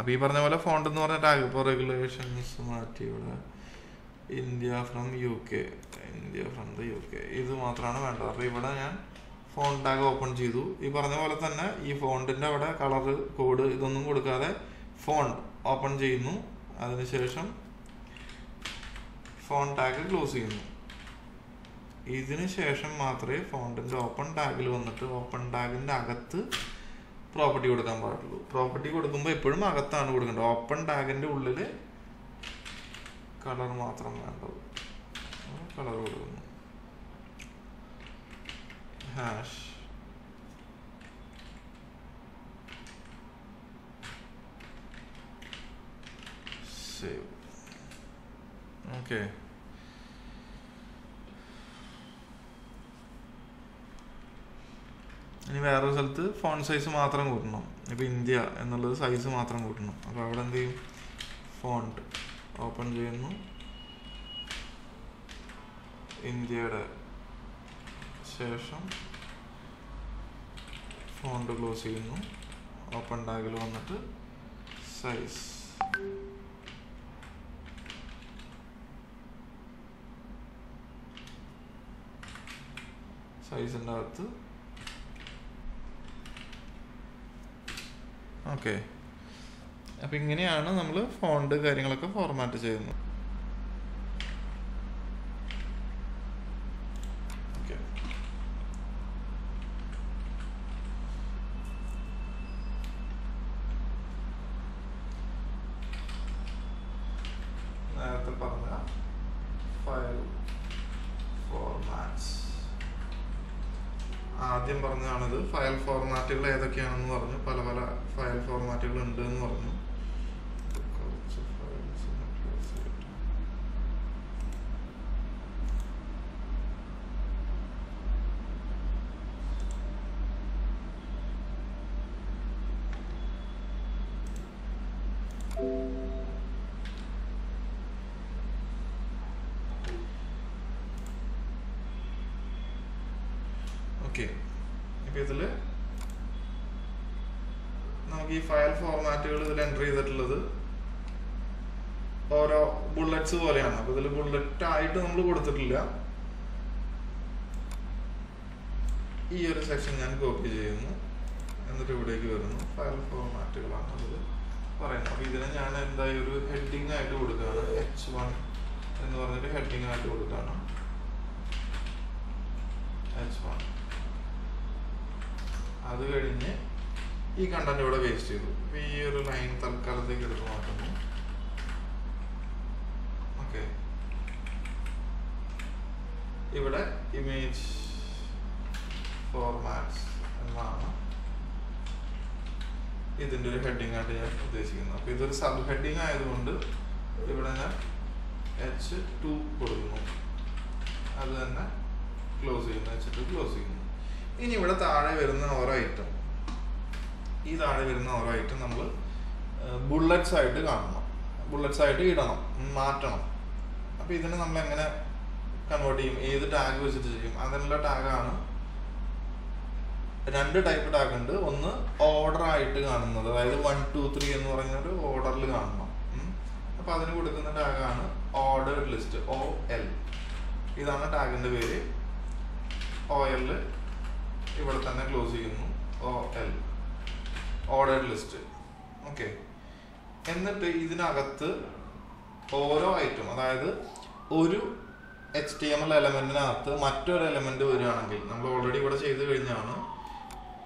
അപ്പോൾ ഈ പറഞ്ഞ പോലെ ഫോണ്ട് എന്ന് പറഞ്ഞ ടാഗ് ഇപ്പോൾ റെഗുലേഷൻസ് മാറ്റി ഇവിടെ India from U K India from the U K ഇത് മാത്രമാണ് വേണ്ടത്. അപ്പോൾ ഇവിടെ ഞാൻ ഫോൺ ടാഗ് ഓപ്പൺ ചെയ്തു. ഈ പറഞ്ഞ പോലെ തന്നെ ഈ ഫോണ്ടിന്റെ അവിടെ കളർ കോഡ് ഇതൊന്നും കൊടുക്കാതെ ഫോണ്ട് ഓപ്പൺ ചെയ്യുന്നു. അതിനുശേഷം ഫോൺ ടാഗ് ക്ലോസ് ചെയ്യുന്നു. ഇതിന് ശേഷം മാത്രമേ ഫോണ്ടിന്റെ ഓപ്പൺ ടാഗിൽ വന്നിട്ട് ഓപ്പൺ ടാഗിന്റെ അകത്ത് പ്രോപ്പർട്ടി കൊടുക്കാൻ പാടുള്ളൂ. പ്രോപ്പർട്ടി കൊടുക്കുമ്പോൾ എപ്പോഴും അകത്താണ് കൊടുക്കേണ്ടത്. ഓപ്പൺ ടാഗിന്റെ ഉള്ളിൽ കളർ മാത്രം വേണ്ടത്. കളർ കൊടുക്കുന്നു. ഹാഷ് സേവ് ഓക്കെ ഇനി വേറൊരു സ്ഥലത്ത് ഫോൺ സൈസ് മാത്രം കൂട്ടണം. ഇപ്പോൾ ഇന്ത്യ എന്നുള്ളത് സൈസ് മാത്രം കൂട്ടണം. അപ്പോൾ അവിടെ എന്ത് ചെയ്യും? ഫോണ്ട് ഓപ്പൺ ചെയ്യുന്നു. ഇന്ത്യയുടെ ശേഷം ഫോണ്ട് ക്ലോസ് ചെയ്യുന്നു. ഓപ്പൺ ടാഗിൽ വന്നിട്ട് സൈസ് സൈസിന്റെ അകത്ത് ഓക്കെ. അപ്പോൾ ഇങ്ങനെയാണ് നമ്മൾ ഫോണ്ട് കാര്യങ്ങളൊക്കെ ഫോർമാറ്റ് ചെയ്യുന്നത് ഓക്കെ നേരത്തെ പറഞ്ഞ ഫയൽ ഫോർമാറ്റ്സ് ആദ്യം പറഞ്ഞതാണിത് ഫയൽ ഫോർമാറ്റുകൾ ഏതൊക്കെയാണെന്ന് പറഞ്ഞു പല പല ഫയൽ ഫോർമാറ്റുകൾ ഉണ്ട് എന്ന് പറഞ്ഞു കുറച്ച് files ഒന്ന് close ചെയ്യട്ടെ. ഓക്കെ ഇപ്പം ഇതിൽ നമുക്ക് ഈ ഫയൽ ഫോർമാറ്റുകൾ ഇതിൽ എന്റർ ചെയ്തിട്ടുള്ളത് ഓരോ ബുള്ളറ്റ്സ് പോലെയാണ്. അപ്പൊ ഇതിൽ ബുള്ളറ്റ് ആയിട്ട് നമ്മൾ കൊടുത്തിട്ടില്ല. ഈ ഒരു സെക്ഷൻ ഞാൻ കോപ്പി ചെയ്യുന്നു. എന്നിട്ട് ഇവിടേക്ക് വരുന്നു. ഫയൽ ഫോർമാറ്റുകളാണ് അതിൽ പറയുന്നത്. അപ്പൊ ഇതിനെ ഞാൻ എന്തായാലും ഒരു ഹെഡിങ് ആയിട്ട് കൊടുക്കുകയാണ്. എച്ച് വൺ എന്ന് പറഞ്ഞിട്ട് ഹെഡിങ് ആയിട്ട് കൊടുക്കുകയാണ്. എച്ച് വൺ അത് കഴിഞ്ഞ് ഈ കണ്ടന്റ് ഇവിടെ വേസ്റ്റ് ചെയ്തു. ഈ ഒരു ലൈൻ തൽക്കാലത്തേക്ക് എടുത്ത് മാറ്റുന്നു. ഓക്കെ ഇവിടെ ഇമേജ് ഫോർമാറ്റ്സ് എന്നാണ് ഇതിന്റെ ഒരു ഹെഡിങ് ആയിട്ട് ഞാൻ ഉദ്ദേശിക്കുന്നത്. അപ്പൊ ഇതൊരു സബ് ഹെഡിങ് ആയതുകൊണ്ട് ഇവിടെ ഞാൻ എച്ച് ടു കൊടുക്കുന്നു. അത് തന്നെ ക്ലോസ് ചെയ്യുന്നു എച്ച് ടു ക്ലോസ് ചെയ്യുന്നു. ഇനി ഇവിടെ താഴെ വരുന്ന ഓരോ ഐറ്റം ഈ താഴെ വരുന്ന ഓരോ ഐറ്റം നമ്മൾ ബുള്ളറ്റ്സ് ആയിട്ട് കാണണം. ബുള്ളറ്റ്സ് ആയിട്ട് ഇടണം മാറ്റണം. അപ്പോൾ ഇതിനെ നമ്മൾ എങ്ങനെ കൺവേർട്ട് ചെയ്യും? ഏത് ടാഗ് വെച്ചിട്ട് ചെയ്യും? അങ്ങനെയുള്ള ടാഗാണ് രണ്ട് ടൈപ്പ് ടാഗ് ഉണ്ട്. ഒന്ന് ഓർഡർ ആയിട്ട് കാണുന്നത്. അതായത് വൺ ടു ത്രീ എന്ന് പറഞ്ഞ ഒരു ഓർഡറിൽ കാണണം. അപ്പോൾ അപ്പൊ അതിന് കൊടുക്കുന്ന ടാഗാണ് ഓർഡർ ലിസ്റ്റ് ഒ എൽ ഇതാണ് ടാഗിന്റെ പേര്. ഒ എൽ ഇവിടെ തന്നെ ക്ലോസ് ചെയ്യുന്നു. O L ordered list okay എന്നിട്ട് ഇതിനകത്ത് ഓരോ ഐറ്റം അതായത് ഒരു എച്ച് ടി എം എൽ എലമെന്റിനകത്ത് മറ്റൊരു എലമെന്റ് വരികയാണെങ്കിൽ നമ്മൾ ഓൾറെഡി ഇവിടെ ചെയ്ത് കഴിഞ്ഞാണ്.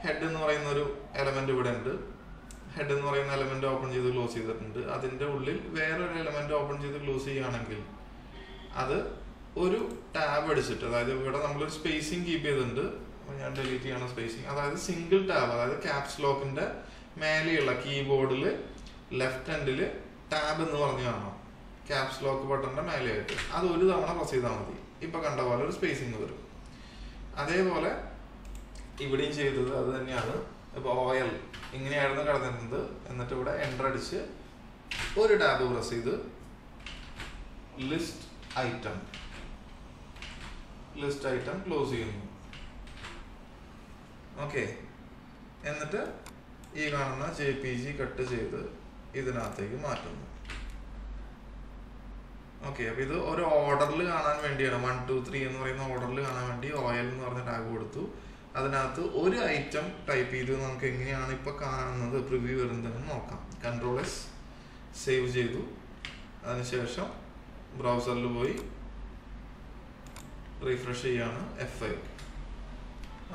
ഹെഡ് എന്ന് പറയുന്ന ഒരു എലമെന്റ് ഇവിടെ ഉണ്ട്. ഹെഡ് എന്ന് പറയുന്ന എലമെന്റ് ഓപ്പൺ ചെയ്ത് ക്ലോസ് ചെയ്തിട്ടുണ്ട്. അതിന്റെ ഉള്ളിൽ വേറൊരു എലമെന്റ് ഓപ്പൺ ചെയ്ത് ക്ലോസ് ചെയ്യുകയാണെങ്കിൽ അത് ഒരു ടാബ് അടിച്ചിട്ട് അതായത് ഇവിടെ നമ്മളൊരു സ്പേസിങ് കീപ്പ് ചെയ്തിട്ടുണ്ട്. ഞാൻ ഡിലീറ്റ് ചെയ്യണം സ്പേസിങ് അതായത് സിംഗിൾ ടാബ് അതായത് ക്യാപ്സ് ലോക്കിന്റെ മേലെയുള്ള കീബോർഡിൽ ലെഫ്റ്റ് ഹാൻഡിൽ ടാബ് എന്ന് പറഞ്ഞു കാണാം ക്യാപ്സ് ലോക്ക് ബട്ടന്റെ മേലെയായിട്ട്. അത് ഒരു തവണ പ്രസ് ചെയ്താൽ മതി. ഇപ്പൊ കണ്ട പോലെ ഒരു സ്പേസിങ് വരും. അതേപോലെ ഇവിടെയും ചെയ്തത് അത് തന്നെയാണ്. ഇപ്പൊ ഓയിൽ ഇങ്ങനെയായിരുന്നു കിടന്നിരുന്നത്. എന്നിട്ട് ഇവിടെ എന്റർ അടിച്ച് ഒരു ടാബ് പ്രസ് ചെയ്ത് list item list item close ചെയ്യുന്നു. ഓക്കെ എന്നിട്ട് ഈ കാണുന്ന ജെ പി ജി കട്ട് ചെയ്ത് ഇതിനകത്തേക്ക് മാറ്റുന്നു. ഓക്കെ അപ്പൊ ഇത് ഒരു ഓർഡറിൽ കാണാൻ വേണ്ടിയാണ്. വൺ ടു ത്രീ എന്ന് പറയുന്ന ഓർഡറിൽ കാണാൻ വേണ്ടി ഓയിൽ എന്ന് പറഞ്ഞ ടാഗ് കൊടുത്തു. അതിനകത്ത് ഒരു ഐറ്റം ടൈപ്പ് ചെയ്ത്. നമുക്ക് എങ്ങനെയാണ് ഇപ്പൊ കാണുന്നത്? പ്രിവ്യൂ വരുന്നതെന്ന് നോക്കാം. കൺട്രോൾ എസ് സേവ് ചെയ്തു. അതിനുശേഷം ബ്രൗസറിൽ പോയി റീഫ്രഷ് ചെയ്യാണ് എഫ് ഐ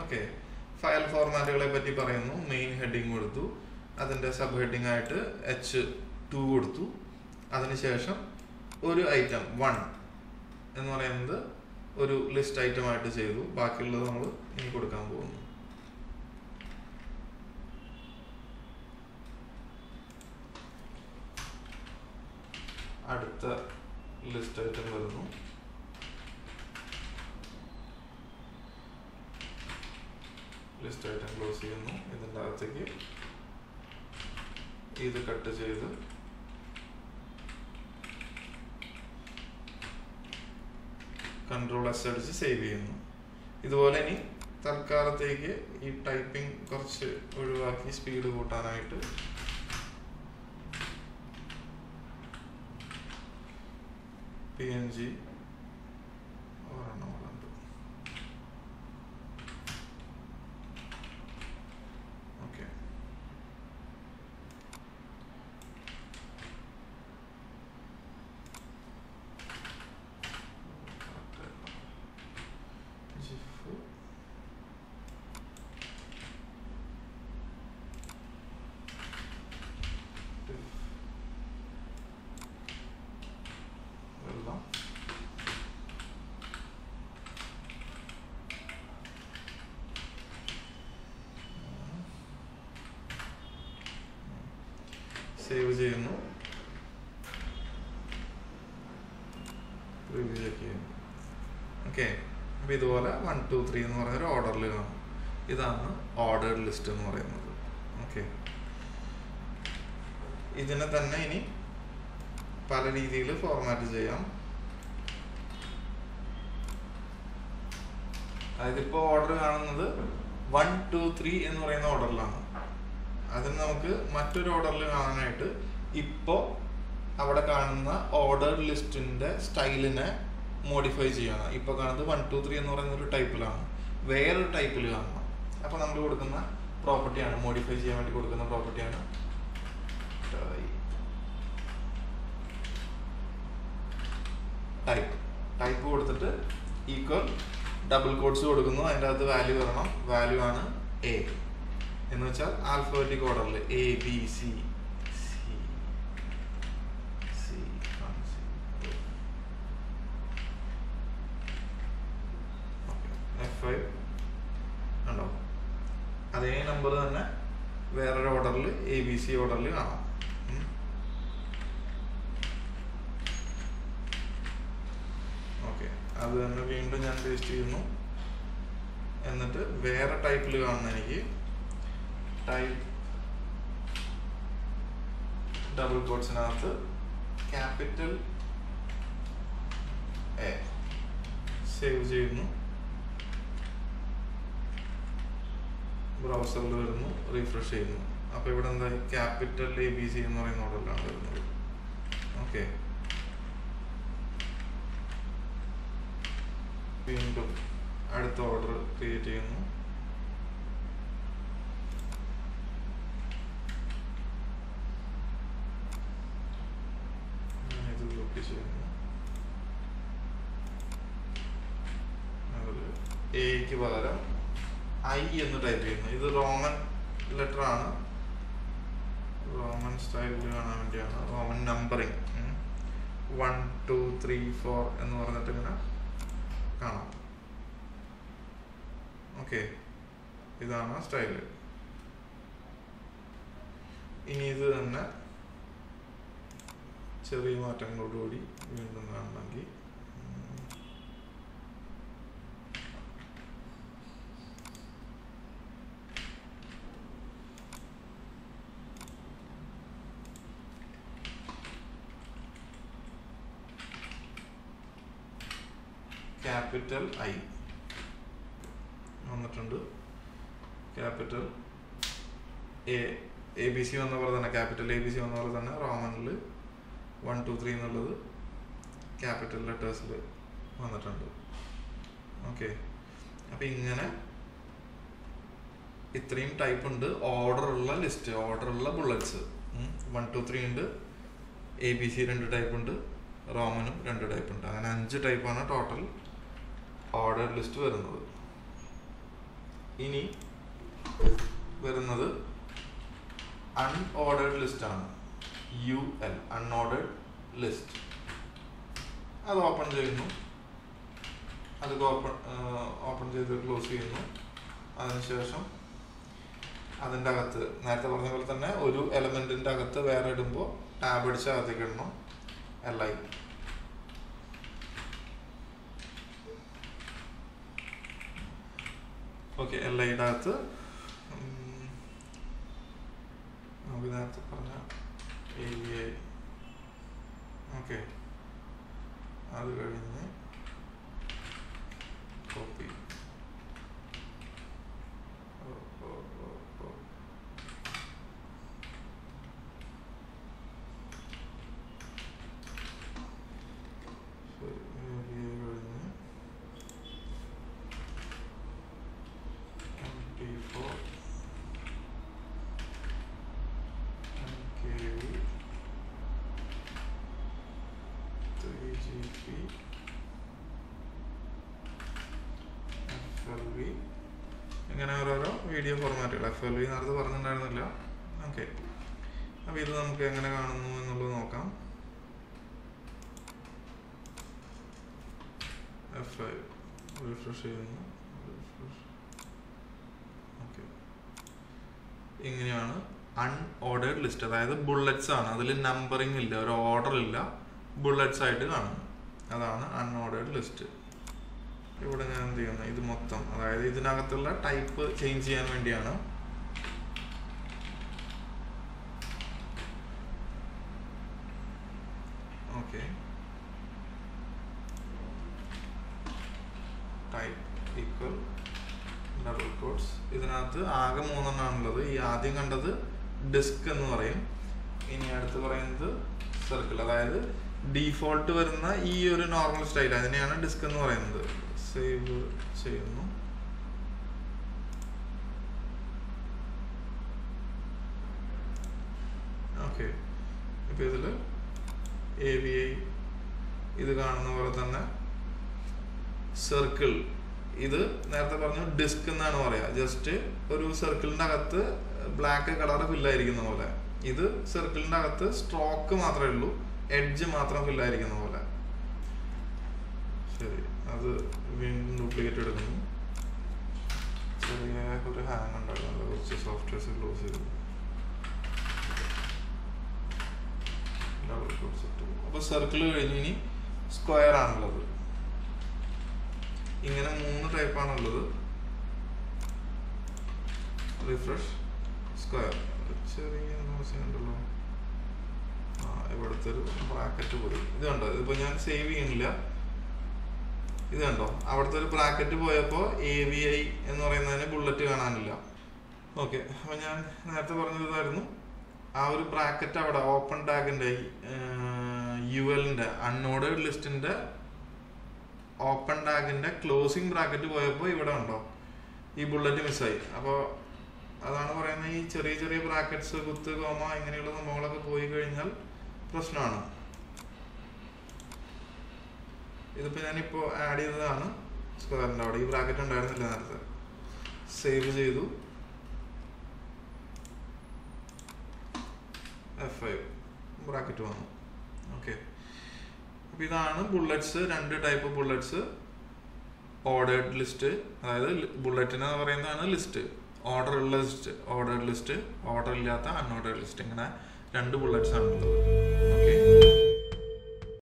ഓക്കെ ഫയൽ ഫോർമാറ്റുകളെ പറ്റി പറയുന്നു. മെയിൻ ഹെഡിങ് കൊടുത്തു. അതിന്റെ സബ് ഹെഡിങ് ആയിട്ട് എച്ച് ടു കൊടുത്തു. അതിനുശേഷം ഒരു ഐറ്റം വൺ എന്ന് പറയുന്നത് ഒരു ലിസ്റ്റ് ഐറ്റം ആയിട്ട് ചെയ്തു. ബാക്കിയുള്ളത് നമ്മൾ ഇനി കൊടുക്കാൻ പോകുന്നു. അടുത്ത ലിസ്റ്റ് ഐറ്റം വരുന്നു. ലിസ്റ്റ് ഐറ്റം ക്ലോസ് ചെയ്യുന്നു. ഇതിന്റെ അകത്തേക്ക് ഇത് കട്ട് ചെയ്ത് കൺട്രോൾ എസ് അടിച്ച് സേവ് ചെയ്യുന്നു. ഇതുപോലെ ഇനി തൽക്കാലത്തേക്ക് ഈ ടൈപ്പിംഗ് കുറച്ച് ഒഴിവാക്കി സ്പീഡ് കൂട്ടാനായിട്ട് പി എൻ ജി ഒരെണ്ണം കൂടെ ഉണ്ട് ഓക്കെ ജിഫ് വെള്ളം സേവ് ചെയ്യുന്നു. ഓക്കെ അപ്പൊ ഇതുപോലെ വൺ ടു ത്രീ എന്ന് പറഞ്ഞൊരു ഓർഡറിൽ കാണും. ഇതാണ് ഓർഡർ ലിസ്റ്റ് എന്ന് പറയുന്നത്. ഓക്കെ ഇതിനെ തന്നെ ഇനി പല രീതിയിൽ ഫോർമാറ്റ് ചെയ്യാം. അതായത് ഇപ്പോൾ ഓർഡർ കാണുന്നത് വൺ ടു ത്രീ എന്ന് പറയുന്ന ഓർഡറിലാണ് അതിന് നമുക്ക് മറ്റൊരു ഓർഡറിൽ കാണാനായിട്ട് ഇപ്പോൾ അവിടെ കാണുന്ന ഓർഡർ ലിസ്റ്റിന്റെ സ്റ്റൈലിനെ മോഡിഫൈ ചെയ്യണം ഇപ്പോൾ കാണുന്നത് വൺ ടു ത്രീ എന്ന് പറയുന്ന ഒരു ടൈപ്പിലാണ് വേറൊരു ടൈപ്പിൽ കാണണം അപ്പോൾ നമ്മൾ കൊടുക്കുന്ന പ്രോപ്പർട്ടിയാണ് മോഡിഫൈ ചെയ്യാൻ വേണ്ടി കൊടുക്കുന്ന പ്രോപ്പർട്ടിയാണ് ടൈപ്പ് ടൈപ്പ് കൊടുത്തിട്ട് ഈക്വൽ ഡബിൾ കോഡ്സ് കൊടുക്കുന്നു. അതിന്റെ അകത്ത് വാല്യൂ വരണം. വാല്യൂ ആണ് എ എന്ന് വെച്ചാൽ ആൽഫബറ്റിക് ഓർഡറിൽ A B C C C F five ഉണ്ടോ അതേ നമ്പർ തന്നെ വേറൊരു ഓർഡറിൽ എ ബി സി ഓർഡറിൽ കാണാം. ഓക്കെ അത് തന്നെ വീണ്ടും ഞാൻ പേസ്റ്റ് ചെയ്യുന്നു. എന്നിട്ട് വേറെ ടൈപ്പിൽ കാണുന്ന എനിക്ക് ടൈപ്പ് ഡബിൾ കോട്സിനകത്ത് ക്യാപിറ്റൽ എ സേവ് ചെയ്യുന്നു. ബ്രൗസറിൽ വരുന്നു റീഫ്രഷ് ചെയ്യുന്നു. അപ്പോൾ ഇവിടെ എന്താ ക്യാപിറ്റൽ എ ബി സി എന്ന് പറയുന്ന ഓർഡറിലാണ് വരുന്നത്. ഓക്കെ വീണ്ടും അടുത്ത ഓർഡർ ക്രിയേറ്റ് ചെയ്യുന്നു ഞാൻ ഇത് കോപ്പി ചെയ്യുന്നു അതിൽ എക്ക് പകരം ഐ എന്ന് ടൈപ്പ് ചെയ്യുന്നു. ഇത് റോമൻ ലെറ്റർ ആണ്. റോമൻ സ്റ്റൈലിൽ കാണാൻ വേണ്ടിയാണ്. Roman numbering one two three four എന്ന് പറഞ്ഞിട്ട് ഇങ്ങനെ കാണാം. ഓക്കെ ഇതാണ് സ്റ്റൈൽ ഇനി ഇത് തന്നെ ചെറിയ മാറ്റങ്ങളോടുകൂടി വീണ്ടും കാണണമെങ്കിൽ ക്യാപിറ്റൽ ഐ വന്നിട്ടുണ്ട്. Capital A A B C വന്ന പോലെ തന്നെ ക്യാപിറ്റൽ എ ബി സി വന്ന പോലെ തന്നെ റോമനിൽ വൺ ടു ത്രീ എന്നുള്ളത് ക്യാപിറ്റൽ ലെറ്റേഴ്സിൽ വന്നിട്ടുണ്ട്. ഓക്കെ. അപ്പം ഇങ്ങനെ ഇത്രയും ടൈപ്പ് ഉണ്ട്. ഓർഡർ ഉള്ള ലിസ്റ്റ് ഓർഡർ ഉള്ള ബുള്ളറ്റ്സ് വൺ ടു ത്രീ ഉണ്ട്. എ ബി സി രണ്ട് ടൈപ്പ് ഉണ്ട്. റോമനും രണ്ട് ടൈപ്പ് ഉണ്ട്. അങ്ങനെ അഞ്ച് ടൈപ്പാണ് ടോട്ടൽ ഓർഡർ ലിസ്റ്റ് വരുന്നത്. ഇനി വരുന്നത് അൺഓർഡേഡ് ലിസ്റ്റ് ആണ്. യു എൽ അൺഓർഡേഡ് ലിസ്റ്റ് അത് ഓപ്പൺ ചെയ്യുന്നു. അത് ഓപ്പൺ ഓപ്പൺ ചെയ്ത് ക്ലോസ് ചെയ്യുന്നു. അതിനുശേഷം അതിന്റെ അകത്ത് നേരത്തെ പറഞ്ഞ പോലെ തന്നെ ഒരു എലമെന്റിന്റെ അകത്ത് വേറെ ഇടുമ്പോൾ ടാബ് അടിച്ച് അകത്തേക്ക് ഇടണം. എൽ ഐ ഓക്കെ എൽ ഐയുടെ അകത്ത് ഉം, നമുക്ക് നേരത്തെ പറഞ്ഞ എ ഐ ഓക്കെ. അത് കഴിഞ്ഞ് കോപ്പി ഇങ്ങനെ ഓരോരോ വീഡിയോ ഫോർമാറ്റുകൾ എഫ് എൽ വി നേരത്തെ പറഞ്ഞിട്ടുണ്ടായിരുന്നില്ല. ഓക്കെ അപ്പോൾ ഇത് നമുക്ക് എങ്ങനെ കാണുന്നു എന്നുള്ളത് നോക്കാം. എഫ് ഐ റിഫ്രഷ് ചെയ്യുന്നു. ഇങ്ങനെയാണ് അൺഓർഡേഡ് ലിസ്റ്റ് അതായത് ബുള്ളറ്റ്സ് ആണ്. അതിൽ നമ്പറിംഗ് ഇല്ല. ഒരു ഓർഡർ ഇല്ല. ബുള്ളറ്റ്സ് ആയിട്ട് കാണുന്നു. അതാണ് അൺഓർഡേഡ് ലിസ്റ്റ് ഇവിടെ ഞാൻ എന്ത് ചെയ്യുന്നു? ഇത് മൊത്തം അതായത് ഇതിനകത്തുള്ള ടൈപ്പ് ചേഞ്ച് ചെയ്യാൻ വേണ്ടിയാണ്. ഓക്കെ ടൈപ്പ് ഈക്വൽ ഇതിനകത്ത് ആകെ മൂന്നെണ്ണാണുള്ളത്. ഈ ആദ്യം കണ്ടത് ഡിസ്ക് എന്ന് പറയും. ഇനി അടുത്ത് പറയുന്നത് സർക്കിൾ അതായത് ഡീഫോൾട്ട് വരുന്ന ഈ ഒരു നോർമൽ സ്റ്റൈൽ അതിനെയാണ് ഡിസ്ക് എന്ന് പറയുന്നത്. സേവ് ചെയ്യുന്നു. ഓക്കെ. ഇപ്പൊ ഇതിൽ എ വി ഐ ഇത് കാണുന്ന പോലെ തന്നെ സർക്കിൾ ഇത് നേരത്തെ പറഞ്ഞു ഡിസ്ക് എന്നാണ് പറയാ. ജസ്റ്റ് ഒരു സർക്കിളിന്റെ അകത്ത് ബ്ലാക്ക് കളർ ഫില്ലായിരിക്കുന്ന പോലെ. ഇത് സർക്കിളിന്റെ അകത്ത് സ്ട്രോക്ക് മാത്രമേ ഉള്ളൂ എഡ്ജ് മാത്രം ഫില്ലായിരിക്കുന്ന പോലെ. ശരി. അത് വീണ്ടും ഡ്യൂപ്ലിക്കേറ്റ് എടുക്കുന്നു. ചെറിയ ഒരു ഹാങ് ഉണ്ടായിരുന്നു കുറച്ച് സോഫ്റ്റ്വെയർസ് ക്ലോസ് ചെയ്തു. അപ്പൊ സർക്കിൾ കഴിഞ്ഞ്. ഇനി സ്ക്വയർ ആണുള്ളത്. ഇങ്ങനെ മൂന്ന് ടൈപ്പ് ആണുള്ളത്. റിഫ്രഷ് സ്ക്വയർ ചെറിയ ഉണ്ടല്ലോ. ഇവിടുത്തെ ഒരു ബ്രാക്കറ്റ് പോലും. ഇത് കണ്ടോ? ഇതിപ്പോ ഞാൻ സേവ് ചെയ്യുന്നില്ല. ഇത് കണ്ടോ? അവിടുത്തെ ഒരു ബ്രാക്കറ്റ് പോയപ്പോൾ എ വി ഐ എന്ന് പറയുന്നതിന് ബുള്ളറ്റ് കാണാനില്ല. ഓക്കെ അപ്പൊ ഞാൻ നേരത്തെ പറഞ്ഞതായിരുന്നു ആ ഒരു ബ്രാക്കറ്റ് അവിടെ ഓപ്പൺ ടാഗിന്റെ യു എല്ലിന്റെ അൺഓർഡേഡ് ലിസ്റ്റിന്റെ ഓപ്പൺ ടാഗിന്റെ ക്ലോസിംഗ് ബ്രാക്കറ്റ് പോയപ്പോൾ ഇവിടെ ഉണ്ടോ ഈ ബുള്ളറ്റ് മിസ്സായി അപ്പോൾ അതാണ് പറയുന്നത് ഈ ചെറിയ ചെറിയ ബ്രാക്കറ്റ്സ് കുത്ത് കോമ ഇങ്ങനെയുള്ള സംഭവങ്ങളൊക്കെ പോയി കഴിഞ്ഞാൽ പ്രശ്നമാണ്. ഇതിപ്പോ ഞാനിപ്പോ ആഡ് ചെയ്തതാണ്. സ്ക്വയറിന്റെ അവിടെ ഈ ബ്രാക്കറ്റ് ഉണ്ടായിരുന്നില്ല നേരത്തെ. സേവ് ചെയ്തു. എഫ് ഫൈവ് ബ്രാക്കറ്റ് വന്നു. ഓക്കെ അപ്പൊ ഇതാണ് ബുള്ളറ്റ്സ് രണ്ട് ടൈപ്പ് ബുള്ളറ്റ്സ് ഓർഡേർഡ് ലിസ്റ്റ് അതായത് ബുള്ളറ്റിന് പറയുന്നതാണ് ലിസ്റ്റ് ഓർഡർ ഉള്ള ലിസ്റ്റ് ഓർഡേർഡ് ലിസ്റ്റ് ഓർഡർ ഇല്ലാത്ത അൺഓർഡേർഡ് ലിസ്റ്റ് ഇങ്ങനെ രണ്ട് ബുള്ളറ്റ്സ് ആണുള്ളത്. ഓക്കെ